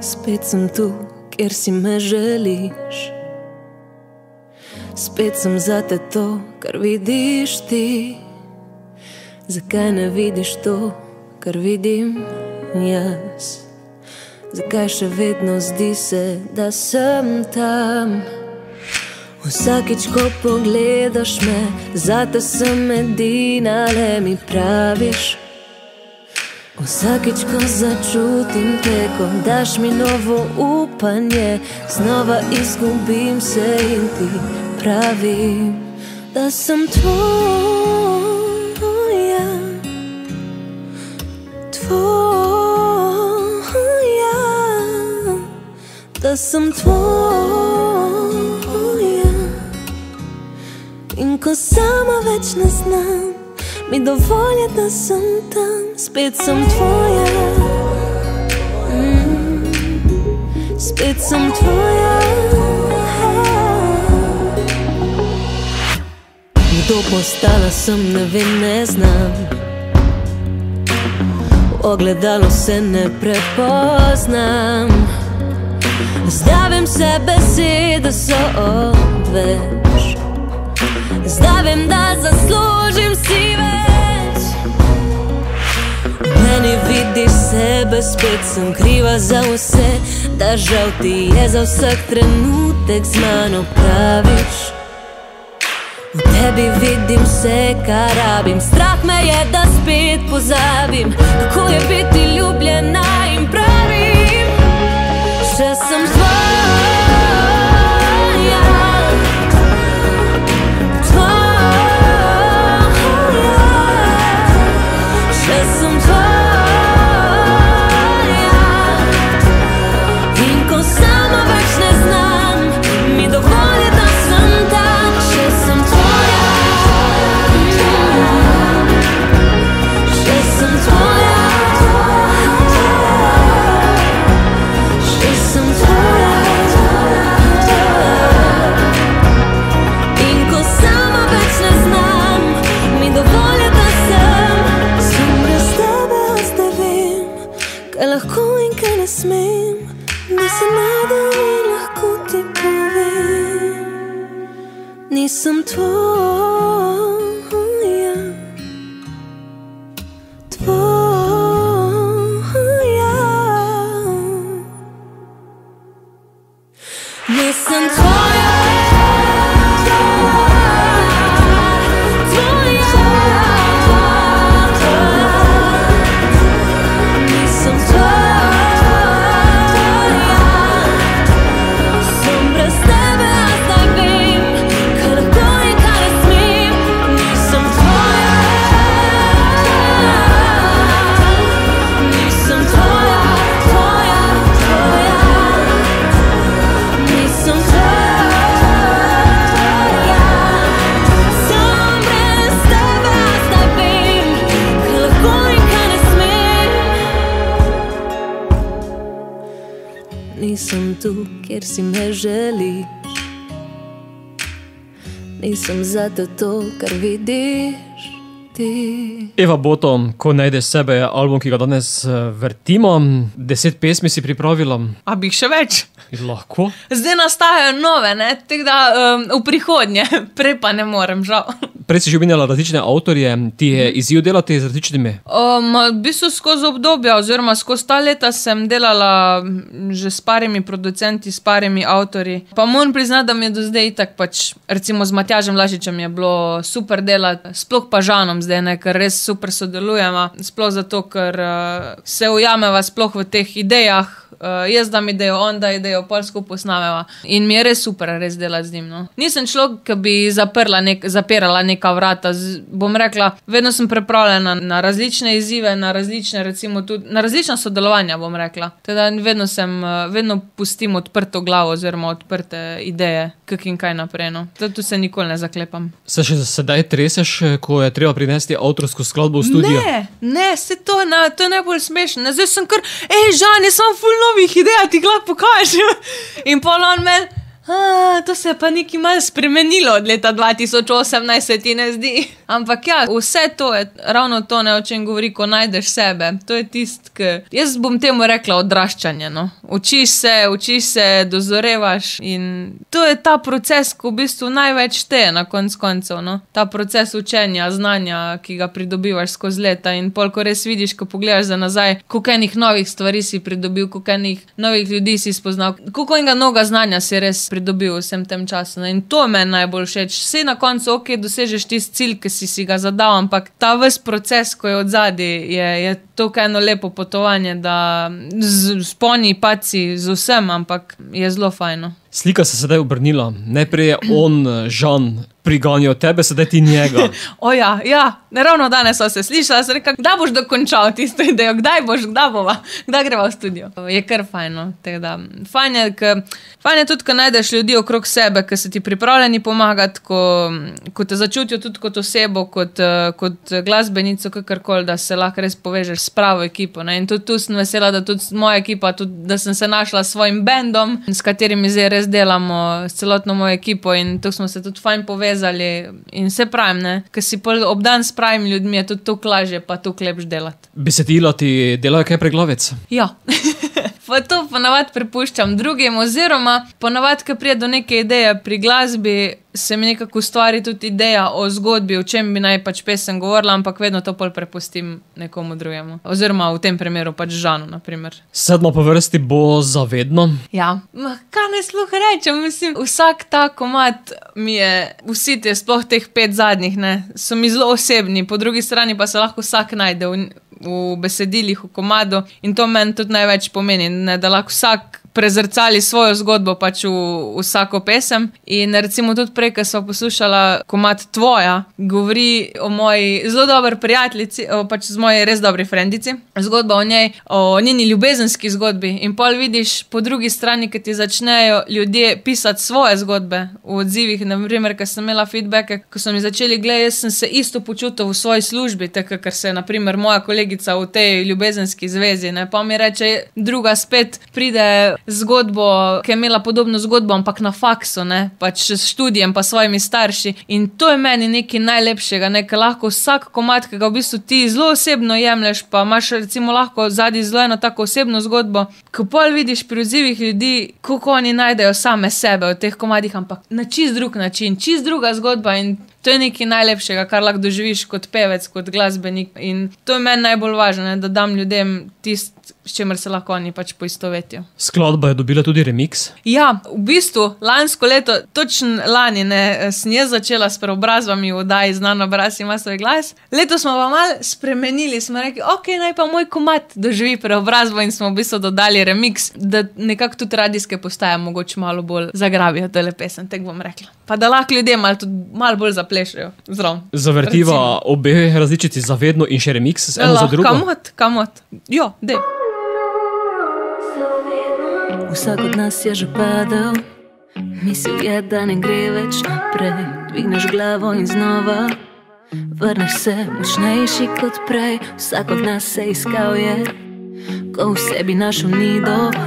Spet sem tu, kjer si me želiš. Spet sem za te to, kar vidiš ti. Zakaj ne vidiš to, kar vidim jaz? Zakaj še vedno zdi se, da sem tam? Vsakič, ko pogledaš me, zate sem edina, le mi praviš. Vsakič, ko začutim te, ko daš mi novo upanje, znova izgubim se in ti pravim, da sem tvoja. Tvoja, da sem tvoja. In ko sama več ne znam, mi dovolj je, da sem tam, spet sem tvoja. Mm, spet sem tvoja. Kdo postala sem, ne vem, ne znam. V ogledalu se ne prepoznam. Zdavim se besede so odveč. Zdaj vem, da zaslužim si več. V Meni vidiš sebe, spet sem kriva za vse, da žal ti je za vsak trenutek z mano praviš. V tebi vidim vse, kar rabim, strah me je, da spet pozabim, kako je biti ljubljena in pravim, še sem tvoja. need some tools Nisem zato to, kar vidiš ti. Eva Boto, ko najdeš sebe, je album, ki ga danes eh, vrtimo. Deset pesmi si pripravila, A bi jih še več? lahko. Zdaj nastajajo nove, ne? tako da um, v prihodnje, <laughs> prej pa ne morem, žal. Prej si že omenjala različne avtorje, ti je izziv delati z različnimi. Um, v bistvu skozi obdobja, oziroma skozi ta leta sem delala že s parimi producenti, s parimi avtorji. Pa moram priznati, da mi je do zdaj tako, pač, recimo z Matjažem Lašičem je bilo super delati, sploh pa Žanom zdaj, ne, ker res super sodelujemo. Sploh zato, ker uh, se ujameva sploh v teh idejah. Uh, jaz dam idejo, on da idejo, pol skupaj snameva. In mi je res super, res delati z njim. No. Nisem človek, ki bi zaprla nek, zapirala neka vrata. Z, bom rekla, vedno sem pripravljena na različne izzive, na različne, recimo, tudi, na različna sodelovanja. bom rekla. Teda vedno, sem, uh, vedno pustim odprto glavo, oziroma odprte ideje, kak in kaj naprej. No. Tu se nikoli ne zaklepam. Se še sedaj treseš, eh, ko je treba prinesti avtorsko skladbo v studio? Ne, ne, se to, na, to je najbolj smešno. Zdaj sem kar, hej, žan, jaz sem full novih idej, ti lahko pokažem. In pol on meni. "A, To se je pa nekaj malo spremenilo od leta 2018, se ti ne zdi. Ampak ja, vse to je ravno to, ne, o čem govori, ko najdeš sebe. To je tisto, ki. Jaz bom temu rekla odraščanje. No. Učiš se, učiš se, dozorevaš in to je ta proces, ko v bistvu največ šteje na koncu koncev. No. Ta proces učenja, znanja, ki ga pridobivaš skozi leta in pol, ko res vidiš, ko pogledaš za nazaj, koliko enih novih stvari si pridobil, koliko enih novih ljudi si spoznal, koliko enega novega znanja si res pridobil v vsem tem času. Ne. In to meni najbolj všeč. Vse na koncu, ok, dosežeš tisti cilj, ki si si ga zadal, ampak ta ves proces, ko je od zadaj, je, je to eno lepo potovanje, da z sponi, paci, z vsem, ampak je zelo fajno. Slika se je sedaj obrnila. Najprej je on, eh, Žan, priganjal tebe, sedaj ti njega. <laughs> O ja, ja, ravno danes smo se slišali, sem rekel, kdaj boš dokončal tisto idejo, kdaj boš, kdaj bova, kdaj greva v studio. Je kar fajno. Da, fajn, je, k, fajn je tudi, ko najdeš ljudi okrog sebe, ki so ti pripravljeni pomagati, ko, ko te začutijo tudi kot osebo, kot, eh, kot glasbenico, kakorkoli, da se lahko res povežeš s pravo ekipo. Ne? In tudi tu sem vesela, da tudi moja ekipa, tudi, da sem se našla s svojim bendom, s katerimi zdaj res delamo, s celotno mojo ekipo in tu smo se tudi fajn povezali. In se pravim, ker si obdan s pravimi ljudmi, je tudi to lažje, pa tu lepš delati. Besedila ti delajo kaj preglavec? Ja. <laughs> Pa to ponavadi prepuščam drugim, oziroma ponavadi, ko pride do neke ideje pri glasbi, se mi nekako ustvari tudi ideja o zgodbi, o čem bi naj pač pesem govorila, ampak vedno to pol prepustim nekomu drugemu. Oziroma v tem primeru pač Žanu. Naprimer. Sedma po vrsti bo zavedno. Ja, Ma, kaj naj sploh rečem, mislim, vsak ta komat mi je, vsi ti, sploh teh pet zadnjih, ne, so mi zelo osebni, po drugi strani pa se lahko vsak najde v, v besedilih, v komadu in to meni tudi največ pomeni, ne, da lahko vsak prezrcali svojo zgodbo pač v, v vsako pesem. In recimo tudi prej, ko smo poslušali komat Tvoja, govori o moji zelo dobri prijateljici, pač z moji res dobri frendici. Zgodba o njej, o njeni ljubezenski zgodbi. In pol vidiš po drugi strani, ki ti začnejo ljudje pisati svoje zgodbe v odzivih. Naprimer, ker sem imela feedbacke, ko so mi začeli gledati, jaz sem se isto počutil v svoji službi, tako ker se je naprimer moja kolegica v tej ljubezenski zvezi. Ne? Pa mi reče, druga spet pride zgodbo, ki je imela podobno zgodbo, ampak na faksu, ne? pač s študijem, pa s svojimi starši. In to je meni nekaj najlepšega, ne? ker lahko vsak komat, ki ga v bistvu ti zelo osebno jemliš, pa imaš recimo lahko zadnji zelo eno tako osebno zgodbo, ko pol vidiš pri odzivih ljudi, kako oni najdejo same sebe v teh komadih, ampak na čist drug način, čist druga zgodba. In To je nekaj najlepšega, kar lahko doživiš kot pevec, kot glasbenik. In to je meni najbolj važno, ne, da dam ljudem tisto, s čimer se lahko oni pač poistovetijo. Skladba je dobila tudi remix. Ja, v bistvu lansko leto, točno lani, ne, sem jaz začela s preobrazbami v oddaji Znano obraz ima svoj glas. Leto smo pa malo spremenili, smo rekli, ok, naj pa moj komat doživi preobrazbo in smo v bistvu dodali remix, da nekako tudi radijske postaje mogoče malo bolj zagrabijo tele pesem, tako bom rekla. Pa da lahko ljudje malo, malo bolj zaplešejo zraven. Zavrtiva recimo. obe različici zavedno in še remix, eno Lahko, za drugo. Kamot, kamot. Jo, dej. Vsak od nas je že padel, mislil je, da ne gre več naprej. Dvigneš glavo in znova vrneš se, močnejši kot prej. Vsak od nas se iskal je, ko v sebi našel ni dovolj.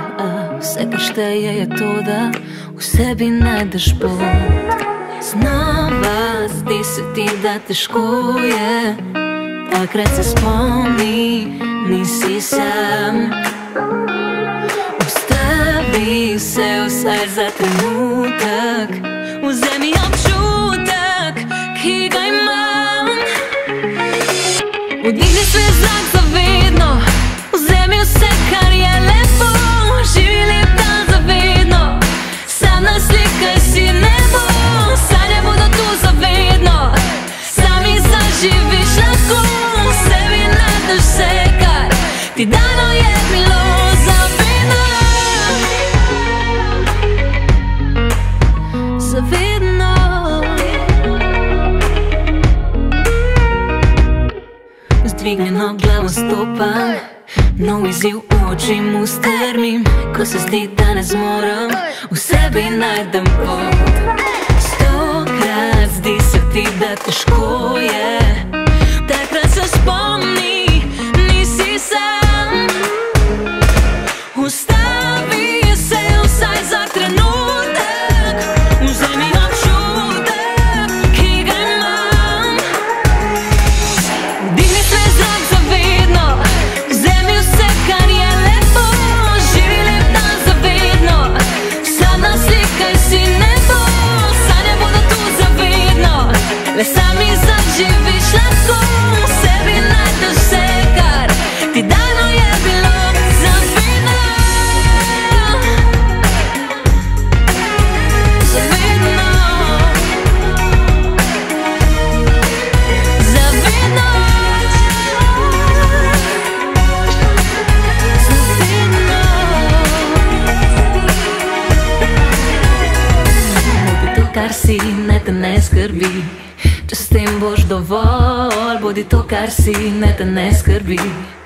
Vse, kar šteje, je to, da v sebi najdeš pot. Znova zdi se ti, da težko je. Takrat se spomni, nisi sam. Ustavi se vsaj za trenutek. Vzemi občutek, ki ga imam. Vdihni svet zrak upam Nov izziv v oči mu strmim Ko se zdi, da ne zmorem. V sebi najdem pot. Stokrat zdi se ti, da težko je. Kaut kā ar sīnete neskarbība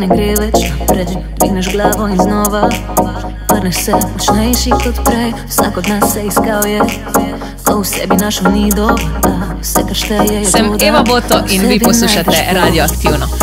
ne gre več naprej. Dvigneš glavo in znova, vrneš se močnejši kot prej. Vsak od nas se iskal je, ko v sebi našel ni dobro. Sem Eva Boto in vi poslušate radioaktivno.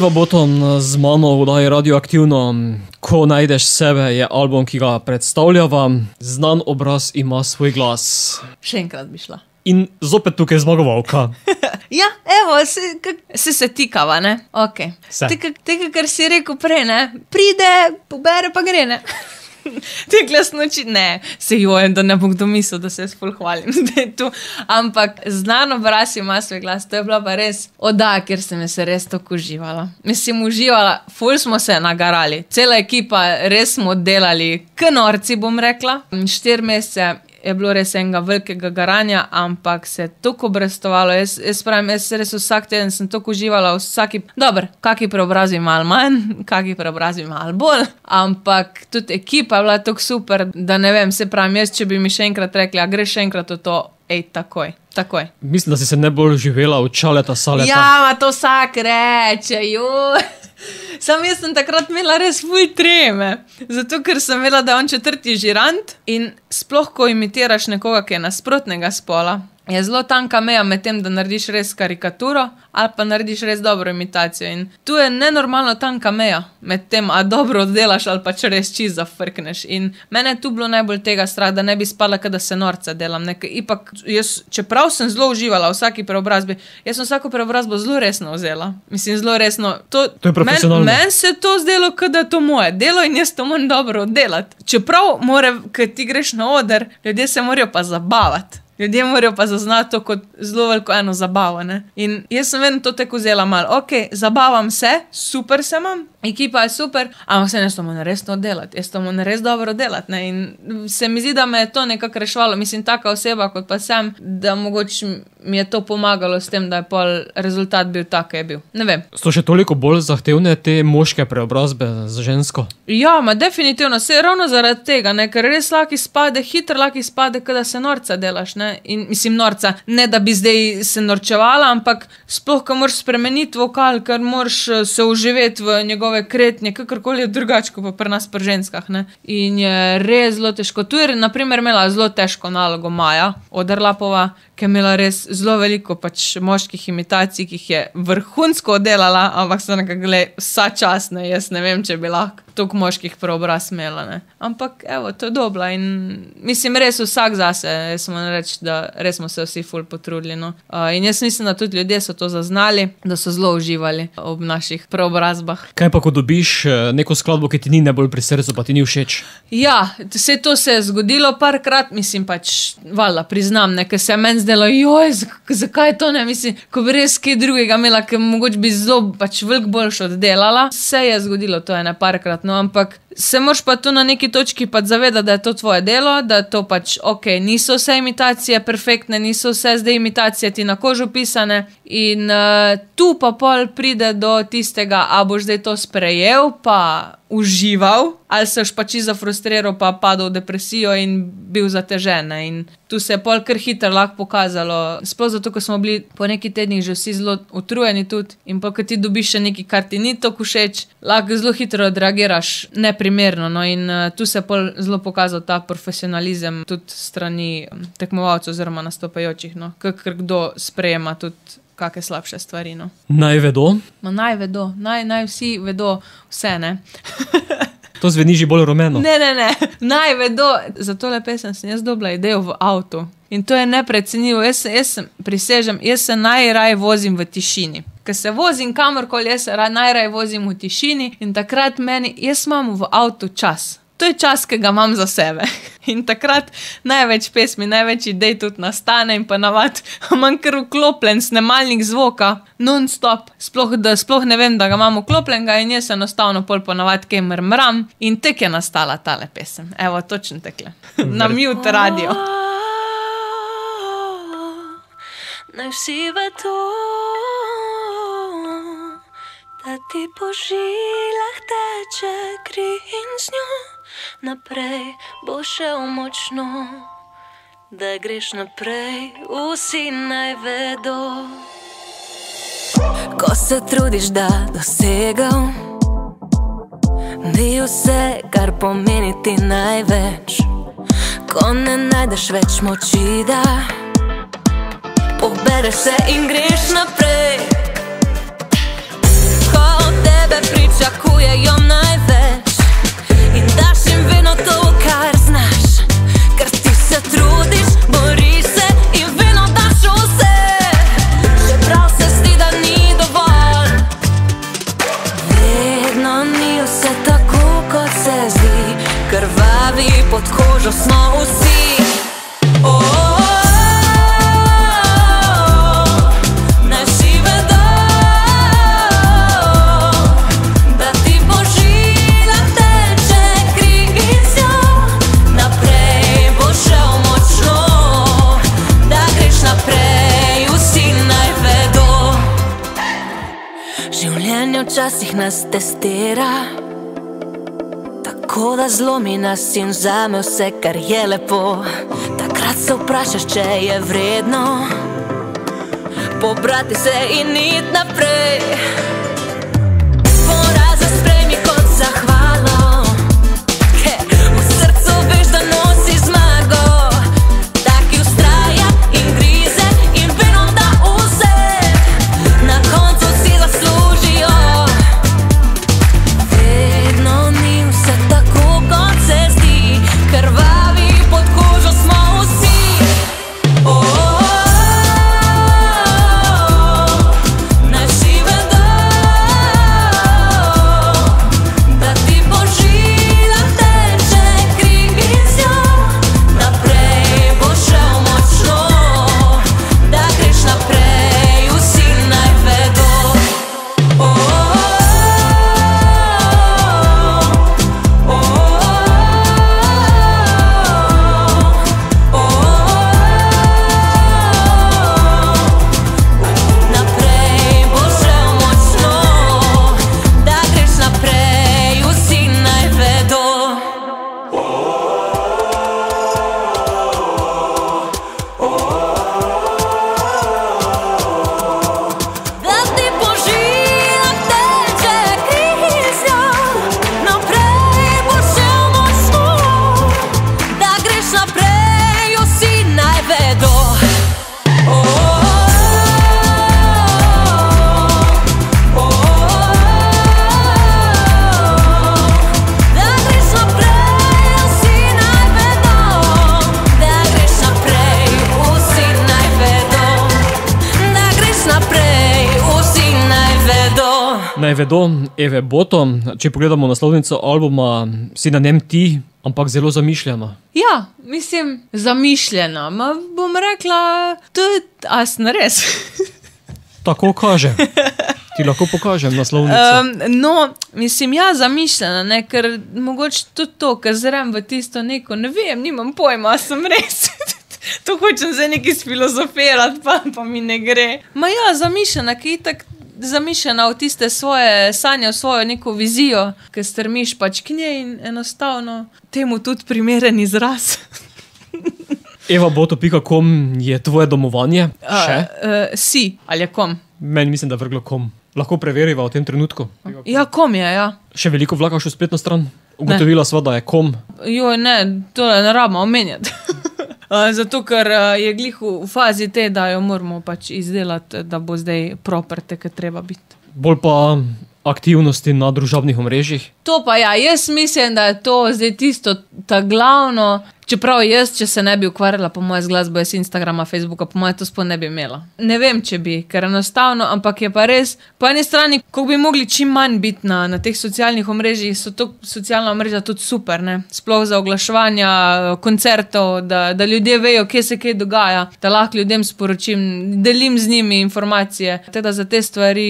Eva Boton z mano v oddaji radioaktivno. Ko najdeš sebe, je album, ki ga predstavljava. Znan obraz ima svoj glas. Še enkrat bi šla. In zopet tukaj je zmagovalka. <laughs> Ja, evo, se, kak, se, se tikava, ne? Okay. Tega, kar si rekel prej, ne? Pride, pobere, pa gre, ne? Te glasnoči, ne, se jojem, da ne bo kdo mislil, da se jaz ful hvalim, <laughs> da je tu. Ampak znano obraz ima svoj glas, to je bila pa res oddaja, ker sem se res tako uživala. Mislim, uživala, ful smo se nagarali, cela ekipa, res smo delali, k norci bom rekla. Štiri mesece je bilo res enega velikega garanja, ampak se je tako obrestovalo. Jaz, jaz pravim, jaz res vsak teden sem tako uživala, vsaki, dobro, kaki preobrazi malo manj, <laughs> kaki preobrazi malo bolj, ampak tudi ekipa je bila tako super, da ne vem, se pravim, jaz, če bi mi še enkrat rekli, a greš še enkrat v to, ej, takoj. Takoj. Mislim, da si se ne bolj živela v čaleta saleta. Ja, ma to vsak reče, jo. Sam jaz sem takrat imela res fuj treme. Zato, ker sem vedela, da je on četrti žirant in sploh, ko imitiraš nekoga, ki je nasprotnega spola. Je zelo tanka meja med tem, da narediš res karikaturo ali pa narediš res dobro imitacijo. In tu je nenormalno tanka meja med tem, a dobro oddelaš ali pa če res čist zafrkneš. In mene je tu bilo najbolj tega strah, da ne bi spala, da se norca delam. Nek, ipak, jaz, čeprav sem zelo uživala v vsaki preobrazbi, jaz sem vsako preobrazbo zelo resno vzela. Mislim, zelo resno. To, To je profesionalno. Meni men se to zdelo, da je to moje delo in jaz to moram dobro oddelati. Čeprav, ker ti greš na oder, ljudje se morajo pa zabavati. Ljudje morajo pa zaznati to kot zelo veliko eno zabavo. Ne? In jaz sem vedno to tako vzela malo, ok, zabavam se, super se imam, ekipa je super, ampak se jaz to moram resno delati, jaz to moram res dobro delati. Ne? In se mi zdi, da me je to nekako reševalo, mislim, taka oseba kot pa sem, da mogoče mi je to pomagalo s tem, da je pol rezultat bil tak, kot je bil. Ne vem. So še toliko bolj zahtevne te moške preobrazbe za žensko? Ja, ma definitivno, se ravno zaradi tega, ne, ker res lahko izpade, hitro lahko izpade, da se norca delaš. Ne, in mislim, norca, ne da bi zdaj se norčevala, ampak sploh, ko moraš spremeniti vokal, ker moraš eh, se uživeti v njegove kretnje, kakorkoli je drugače, pa pri nas, pri ženskah. Ne. In je res zelo težko. Tu je, na primer, imela zelo težko nalogo Maja, Odrlapova, ki je imela res zelo veliko pač moških imitacij, ki jih je vrhunsko oddelala, ampak so nekako bile vsa časne, jaz ne vem, če bi lahko toliko moških preobraz imela. Ne. Ampak, evo, to je dobro in mislim, res vsak zase, jaz moram reči, da res smo se vsi ful potrudili. No. Uh, in jaz mislim, da tudi ljudje so to zaznali, da so zelo uživali ob naših preobrazbah. Kaj pa, ko dobiš eh, neko skladbo, ki ti ni najbolj pri srcu, pa ti ni všeč? Ja, vse to se je zgodilo parkrat, mislim pač, valjda, priznam, ne, ker se je meni zdelo, joj, zak- zakaj to ne, mislim, ko bi res kaj drugega imela, ker mogoče bi zelo pač veliko boljš oddelala. Se je zgodilo to ene parkrat, no, ampak se moraš pa tu na neki točki pač zavedati, da je to tvoje delo, da to pač ok, niso vse imitacije perfektne, niso vse zdaj imitacije ti na kožo pisane. In uh, tu pa pol pride do tistega, a boš zdaj to sprejel, pa užival, ali se boš pač zafrustriral, pa padel v depresijo in bil zatežen. In tu se je pol kar hitro lahko pokazalo, sploh zato, ker smo bili po nekaj tednih že vsi zelo utrujeni tudi. In pa, ko ti dobiš še nekaj, kar ti ni tako všeč, lahko zelo hitro odreagiraš neprimerno. No, in uh, tu se je pol zelo pokazal ta profesionalizem tudi strani tekmovalcev oziroma nastopajočih, no, ker kdo sprejema tudi kakšne slabše stvari. No. Naj vedo, Ma naj vedo, naj, naj vsi vedo vse. To zveni že bolj rumeno. ne, ne, ne, naj vedo. Za tole pesem sem jaz dobila idejo v avtu. In to je neprecenljivo. Jaz, se- jaz sem, prisežem, jaz se najraje vozim v tišini. Ker se vozim kamorkoli, jaz se ra- najraje vozim v tišini in takrat meni, jaz imam v avtu čas. To je čas, ki ga imam za sebe. <laughs> In takrat največ pesmi, največ idej tudi nastane, in pa navad <laughs> imam kar vklopljen snemalnik zvoka, non-stop, sploh, da sploh ne vem, da ga imam vklopljenega in jaz enostavno pol ponavad kaj mrmram in tek je nastala tale pesem. Evo, točno tekle. <laughs> Na mute radio. Naj vsi vedo, da ti po žilah teče kri in z njo naprej bo šel močno, da greš naprej, vsi naj vedo. Ko se trudiš, da dosegal, ni vse, kar pomeni ti največ. Ko ne najdeš več moči, da Pobereš se in greš naprej. Ko tebe pričakujejo največ naprej, vsi naj vedo. Življenje včasih nas testira, tako da zlomi nas in vzame vse, kar je lepo. Takrat se vprašaš, če je vredno pobrati se in iti naprej. Eve Boto, če pogledamo naslovnico albuma, si na njem ti, ampak zelo zamišljena. Ja, mislim, zamišljena. Ma bom rekla, to je asno res. <laughs> Tako kaže. Ti lahko pokažem naslovnico. Um, no, mislim, ja, zamišljena, ne, ker mogoče tudi to, ker zrem v tisto neko, ne vem, nimam pojma, a sem res. <laughs> to hočem zdaj nekaj filozofirati, pa, pa mi ne gre. Ma ja, zamišljena, ki je tako. Zamišljena v tiste svoje sanje, v svojo neko vizijo, ki strmiš pač k njej in enostavno temu tudi primeren izraz. <laughs> Evaboto.com je tvoje domovanje, še? Uh, si ali je kom? Meni mislim, da je vrglo kom. Lahko preveriva v tem trenutku. Ja, kom je, ja. Še veliko vlakaš v spletno stran? Ugotovila sva, da je kom. Jo, ne, to ne rabimo omenjati. <laughs> Zato, ker uh, je glih v fazi te, da jo moramo pač izdelati, da bo zdaj proper, ker treba biti. Bolj pa aktivnosti na družabnih omrežjih. To pa ja, jaz mislim, da je to zdaj tisto, ta glavno. Čeprav jaz, če se ne bi ukvarjala, po mojem, z glasbo, jaz Instagrama, Facebooka, po mojem, to sploh ne bi imela. Ne vem, če bi, ker enostavno, ampak je pa res, po eni strani, ko bi mogli čim manj biti na, na teh socialnih omrežjih, so to socialna omrežja tudi super, ne? sploh za oglaševanja eh, koncertov, da, da ljudje vejo, kje se kaj dogaja, da lahko ljudem sporočim, delim z njimi informacije. Teda za te stvari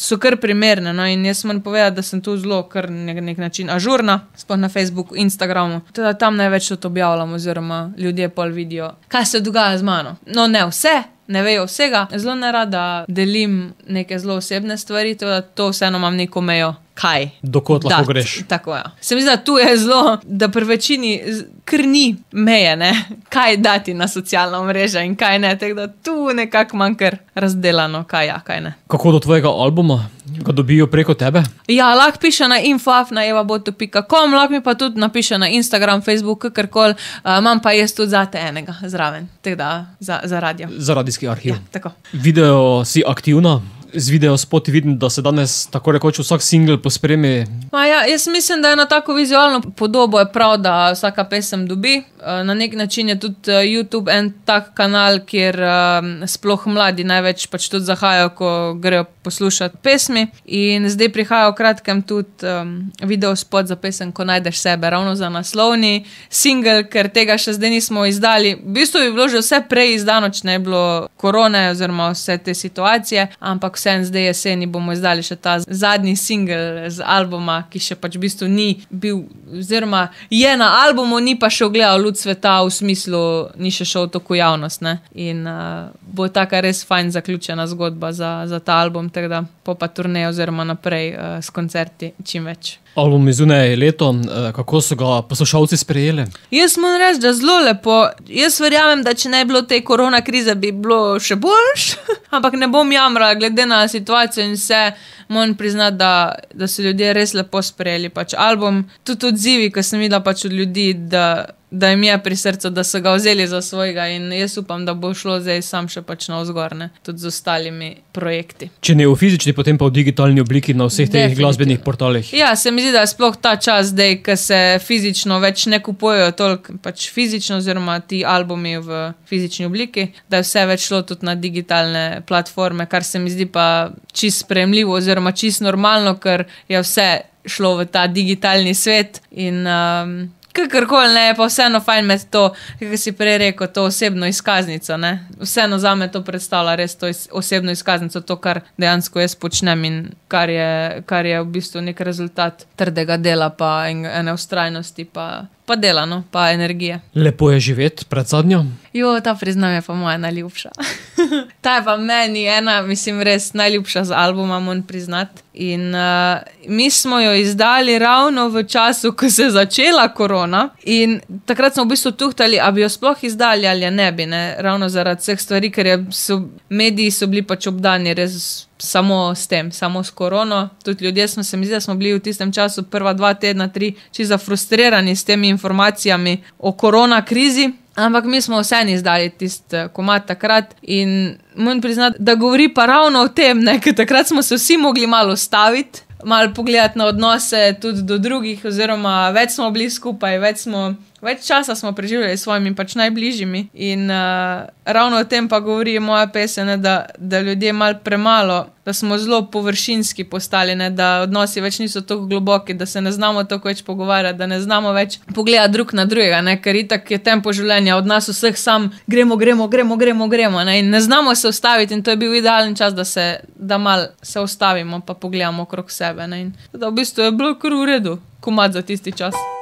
so kar primerne. No? In jaz moram povedati, da sem tu zelo, kar na nek način ažurna, sploh na Facebooku, Instagramu. Teda tam največ to objavljam, oziroma ljudje pol vidijo, kaj se dogaja z mano. No, ne vse. Ne vejo vsega, zelo nerada delim neke zelo osebne stvari, da to vseeno imam neko mejo, kaj. Dokot lahko dat. greš. Tako. Ja. Se mi zdi, da tu je zelo, da pri večini kar ni meje, ne? kaj dati na socialna mreža in kaj ne. Tako da tu nekako manj kar razdelano, kaj ja, kaj ne. Kako do tvojega albuma? Ga dobijo preko tebe? Ja, lahko piše na infoaf na evaboto.com, lahko mi pa tudi napiše na Instagram, Facebook, kakorkoli, uh, imam pa jaz tudi zate enega zraven, tako da za, za radio. Za radijski arhiv. Ja, tako. Video si aktivna, z video spoti vidim, da se danes tako rekoč vsak singel pospremi. Ma ja, jaz mislim, da je na tako vizualno podobo prav, da vsaka pesem dobi. Eh, Na nek način je tudi eh, YouTube en tak kanal, kjer um, sploh mladi največ pač tudi zahajajo, ko grejo poslušati pesmi. In zdaj prihaja v kratkem tudi um, video spot za pesem, ko najdeš sebe, ravno za naslovni singel, ker tega še zdaj nismo izdali. V bistvu bi bilo že vse prej izdano, če ne bi bilo korone oziroma vse te situacije, ampak vseeno zdaj jeseni bomo izdali še ta zadnji singel z albuma, ki še pač v bistvu ni bil, oziroma je na albumu, ni pa še ogledal luč sveta, v smislu, ni še šel tako javnost. Ne? In uh, bo taka res fajn zaključena zgodba za, za ta album, tako da po pa turneji oziroma naprej uh, s koncerti čim več. Album iz Uneje leto, eh, kako so ga poslušalci sprejeli? Jaz moram reči, da zelo lepo. Jaz verjamem, da če ne bi bilo te korona krize, bi bilo še boljš, <laughs> ampak ne bom jamrala, glede na situacijo in vse. Moram priznati, da, da so ljudje res lepo sprejeli pač album. Tudi odzivi, ki sem videla pač od ljudi, da, da jim je pri srcu, da so ga vzeli za svojega. In jaz upam, da bo šlo zdaj sam še pač na vzgorne, tudi z ostalimi projekti. Če ne v fizični, potem pa v digitalni obliki na vseh teh glasbenih portalih. Ja, se mi zdi, da je sploh ta čas, zdaj, ko se fizično več ne kupujejo toliko pač fizično, oziroma ti albumi v fizični obliki, da je vse več šlo tudi na digitalne platforme, kar se mi zdi pa čist sprejemljivo, oziroma čist normalno, ker je vse šlo v ta digitalni svet. In um, kakorkoli ne, pa vseeno fajn imeti to, kot si prej rekel, to osebno izkaznico. Ne? Vseeno za me to predstavlja res to is osebno izkaznico, to, kar dejansko jaz počnem in kar je, kar je v bistvu nek rezultat trdega dela, pa en- ene ustrajnosti, pa, pa dela, no, pa energije. Lepo je živeti pred zadnjo. Jo, ta priznam je pa moja najljubša. <laughs> ta je pa meni ena, mislim, res najljubša z albuma, moram priznati. In uh, mi smo jo izdali ravno v času, ko se je začela korona. In takrat smo v bistvu tuhtali, ali bi jo sploh izdali ali ne bi, ne? ravno zaradi vseh stvari, ker so, mediji so bili pač obdani res samo s tem, samo s korono. Tudi ljudje smo se mi zdi, da smo bili v tistem času, prva dva tedna, tri, čisto frustrirani s temi informacijami o korona krizi. Ampak mi smo vseeno izdali tisti eh, komat takrat in moram priznati, da govori pa ravno o tem, ne, ker takrat smo se vsi mogli malo staviti, malo pogledati na odnose tudi do drugih, oziroma več smo bili skupaj, več smo. Več časa smo preživeli s svojimi pač najbližjimi, in uh, ravno o tem pa govori moja pesem, ne, da, da ljudje malo premalo, da smo zelo površinski postali, ne, da odnosi več niso tako globoki, da se ne znamo tako več pogovarjati, da ne znamo več pogledati drug na drugega, ne, ker itak je tempo življenja od nas vseh sam, gremo, gremo, gremo, gremo, gremo ne, in ne znamo se ustaviti, in to je bil idealen čas, da se da mal se ustavimo, pa pogledamo okrog sebe. Ne, in da v bistvu je bilo kar v redu, komat za tisti čas.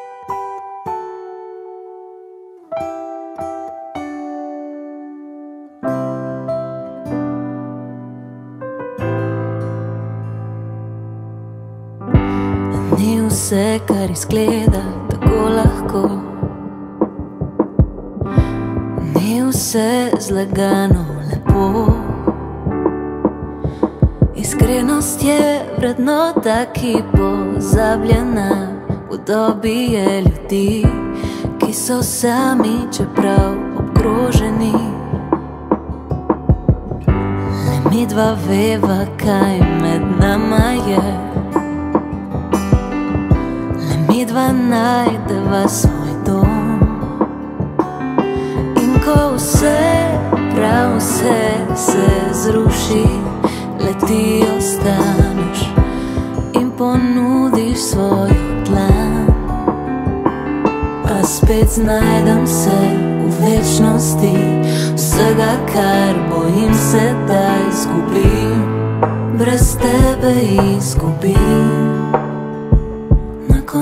Vse, kar izgleda tako lahko. Ni vse zlagano lepo. Iskrenost je vrednota, ki pozabljena v dobi je ljudi, ki so sami, čeprav obkroženi. Le mi dva veva, kaj med nama je. Dva najdeva svoj dom. In ko vse, prav vse se zruši, le ti ostaneš in ponudiš svojo dlan. Pa spet znajdem se v večnosti, vsega, kar bojim se, da izgubim, brez tebe izgubim.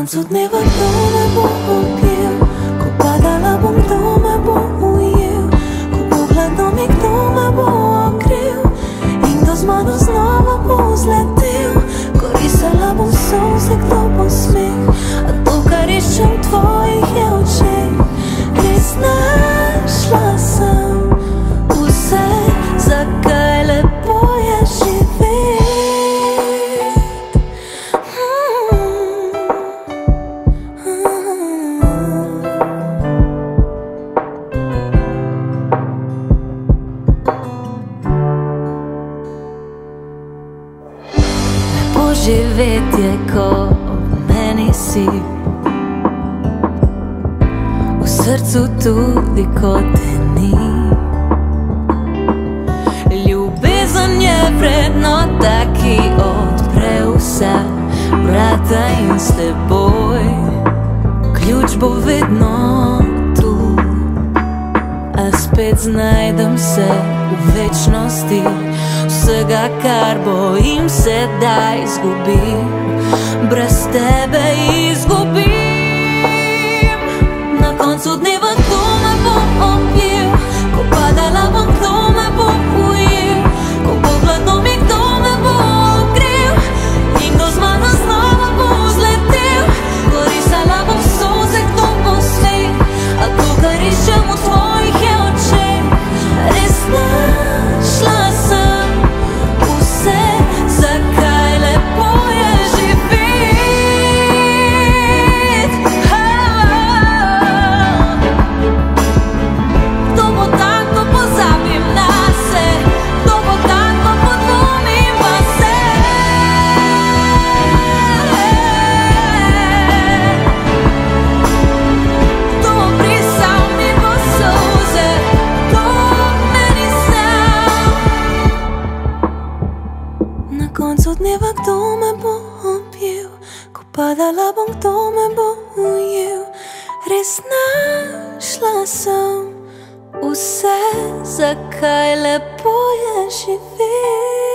Koncu dneva kdo me bo objel, ko padala bom, kdo me bo ujel, ko bo hladno mi, kdo me bo ogrel in kdo z mano znova bo zletel, ko risala bom solze, kdo bo smeh, a to, kar iščem tvojih je očeh, res našla kdo me bo objel, ko padala bom, kdo me bo ujel. Res našla sem vse, zakaj lepo je živeti.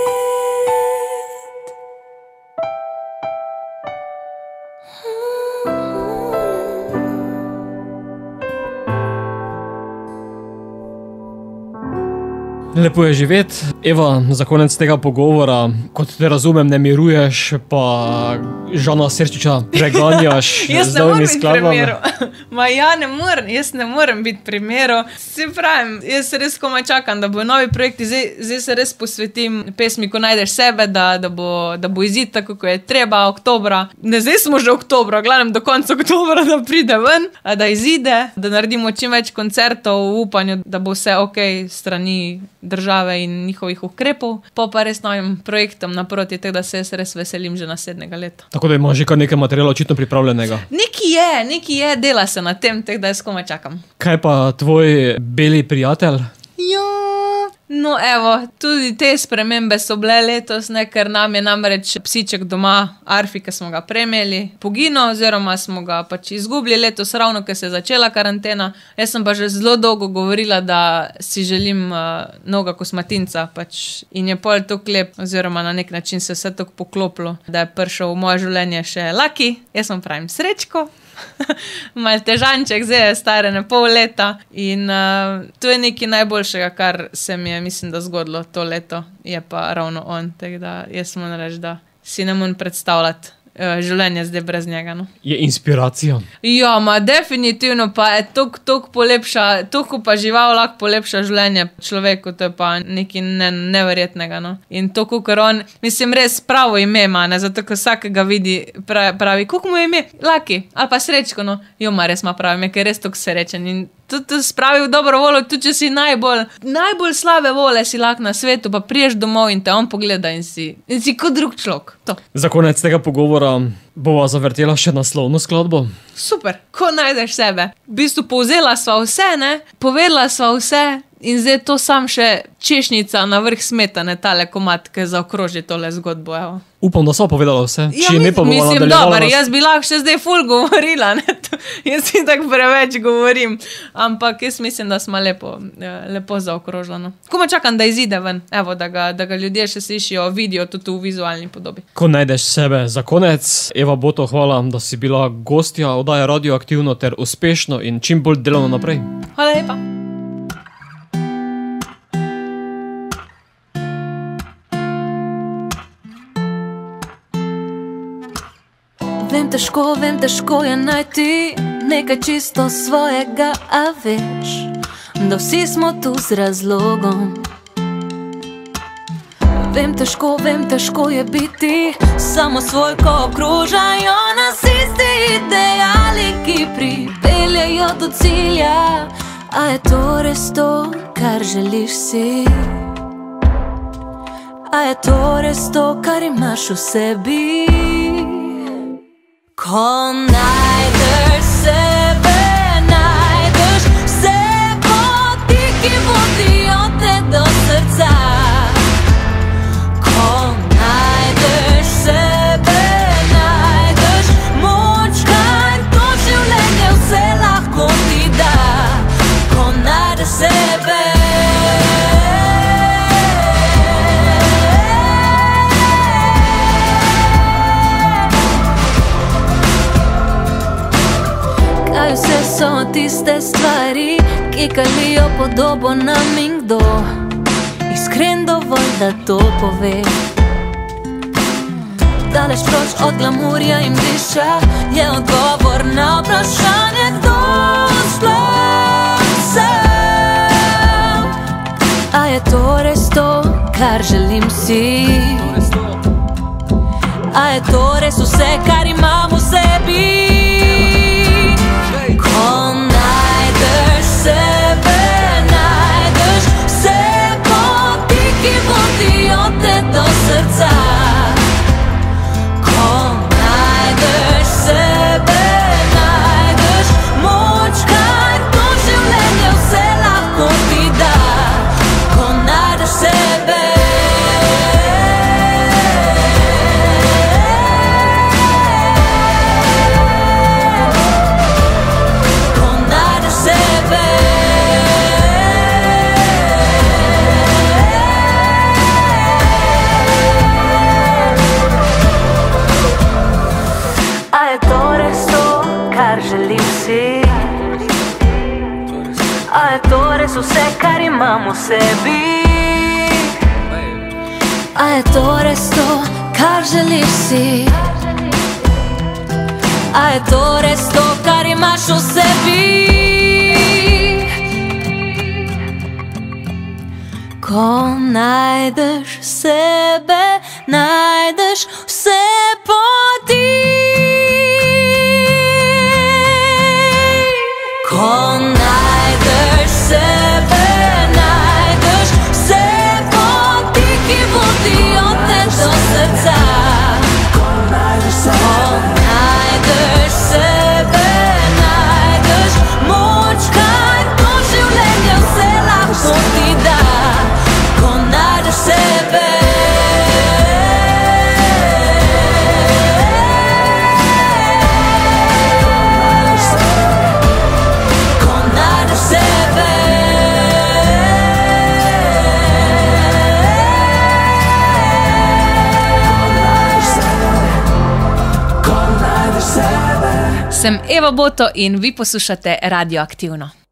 Lepo je živeti. Eva, za konec tega pogovora, kot te razumem, ne miruješ, pa žana srčiča preganjaš <laughs> Jaz ne morem biti primeru. <laughs> Ma ja, ne morem, jaz ne morem biti primeru. Se pravi, jaz res komaj čakam, da bo novi projekt, zdaj, zdaj se res posvetim pesmi, ko najdeš sebe, da, da, bo, da bo izid tako, kot je treba, oktobra. Ne, zdaj smo že oktobra, gledam do konca oktobra, <laughs> da pride ven, da izide, da naredimo čim več koncertov v upanju, da bo vse ok strani države in njihovih ukrepov, pa pa res novim projektom naproti, tako da se jaz res veselim že naslednjega leta. Tako da imaš že kar nekaj materiala očitno pripravljenega. Neki je, neki je, dela se na tem, tako da jaz komaj čakam. Kaj pa tvoj beli prijatelj? Ja. No, evo, tudi te spremembe so bile letos, ne, ker nam je namreč psiček doma, Arfi, ki smo ga premeli, pogino, oziroma smo ga pač izgubili letos, ravno ker se je začela karantena. Jaz sem pa že zelo dolgo govorila, da si želim uh, novega kosmatinca pač. in je pol to klep, oziroma na nek način se je vse tako poklopilo, da je prišel v moje življenje še Laki, jaz sem pravim srečko. <laughs> Mal težanček, zdaj je star ne pol leta. In uh, to je nekaj najboljšega, kar se mi je, mislim, da zgodilo to leto, je pa ravno on. Tako da jaz moram reči, da si ne morem predstavljati življenje zdaj brez njega. No. Je inspiracija. Ja, ma definitivno pa je tok, tok polepša, toliko pa žival lahko polepša življenje človeku, to je pa nekaj ne, neverjetnega. No. In to, kar on, mislim, res pravo ime ima, ne, zato ker vsakega vidi, pravi, pravi kako mu je ime, laki ali pa srečko, no, jo ima res ima pravi ime, ker je res tako srečen. In tudi spravi v dobro voljo, tudi če si najbolj, najbolj slabe vole, si lahko na svetu, pa priješ domov in te on pogleda in si, in si kot drug človek. Za konec tega pogovora bova zavrtela še naslovno skladbo. Super, ko najdeš sebe. V bistvu povzela sva vse, ne? povedala sva vse. In zdaj je to sam še češnjica na vrh smetane, tale komat, ki zaokroži tole zgodbo. Evo. Upam, da so povedala vse. Ja, Če ne, pa bomo mislim, dobro, nas- jaz bi lahko še zdaj ful govorila, ne? <laughs> To- jaz si tako preveč govorim, ampak jaz mislim, da smo lepo, eh, lepo zaokroženi. Kuma čakam, da izide ven, Evo, da, ga, da ga ljudje še slišijo, vidijo tudi v vizualni podobi. Ko najdeš sebe za konec, Eva Boto, hvala, da si bila gostja oddaje radioaktivno ter uspešno in čim bolj delovno naprej. Hvala lepa. Vem težko, vem težko je najti nekaj čisto svojega, a veš, da vsi smo tu z razlogom. Vem težko, vem težko je biti samo svoj, ko okrožajo nas isti ideali, ki pripeljejo do cilja. A je to res to, kar želiš si? A je to res to, kar imaš v sebi? Ko najdeš sebe, tiste stvari, ki kalijo podobo nam in kdo? Iskren dovolj, da to pove. Daleč proč od glamurja in blišča je odgovor na vprašanje, kdo sploh sem. A je to res to, kar želim si? A je to res vse, kar imam v sebi? Vse, kar imam v sebi? A je to res to, kar želiš si? A je to res to, kar imaš v sebi? Ko najdeš sebe, najdeš Sem Eva Boto in vi poslušate radioaktivno.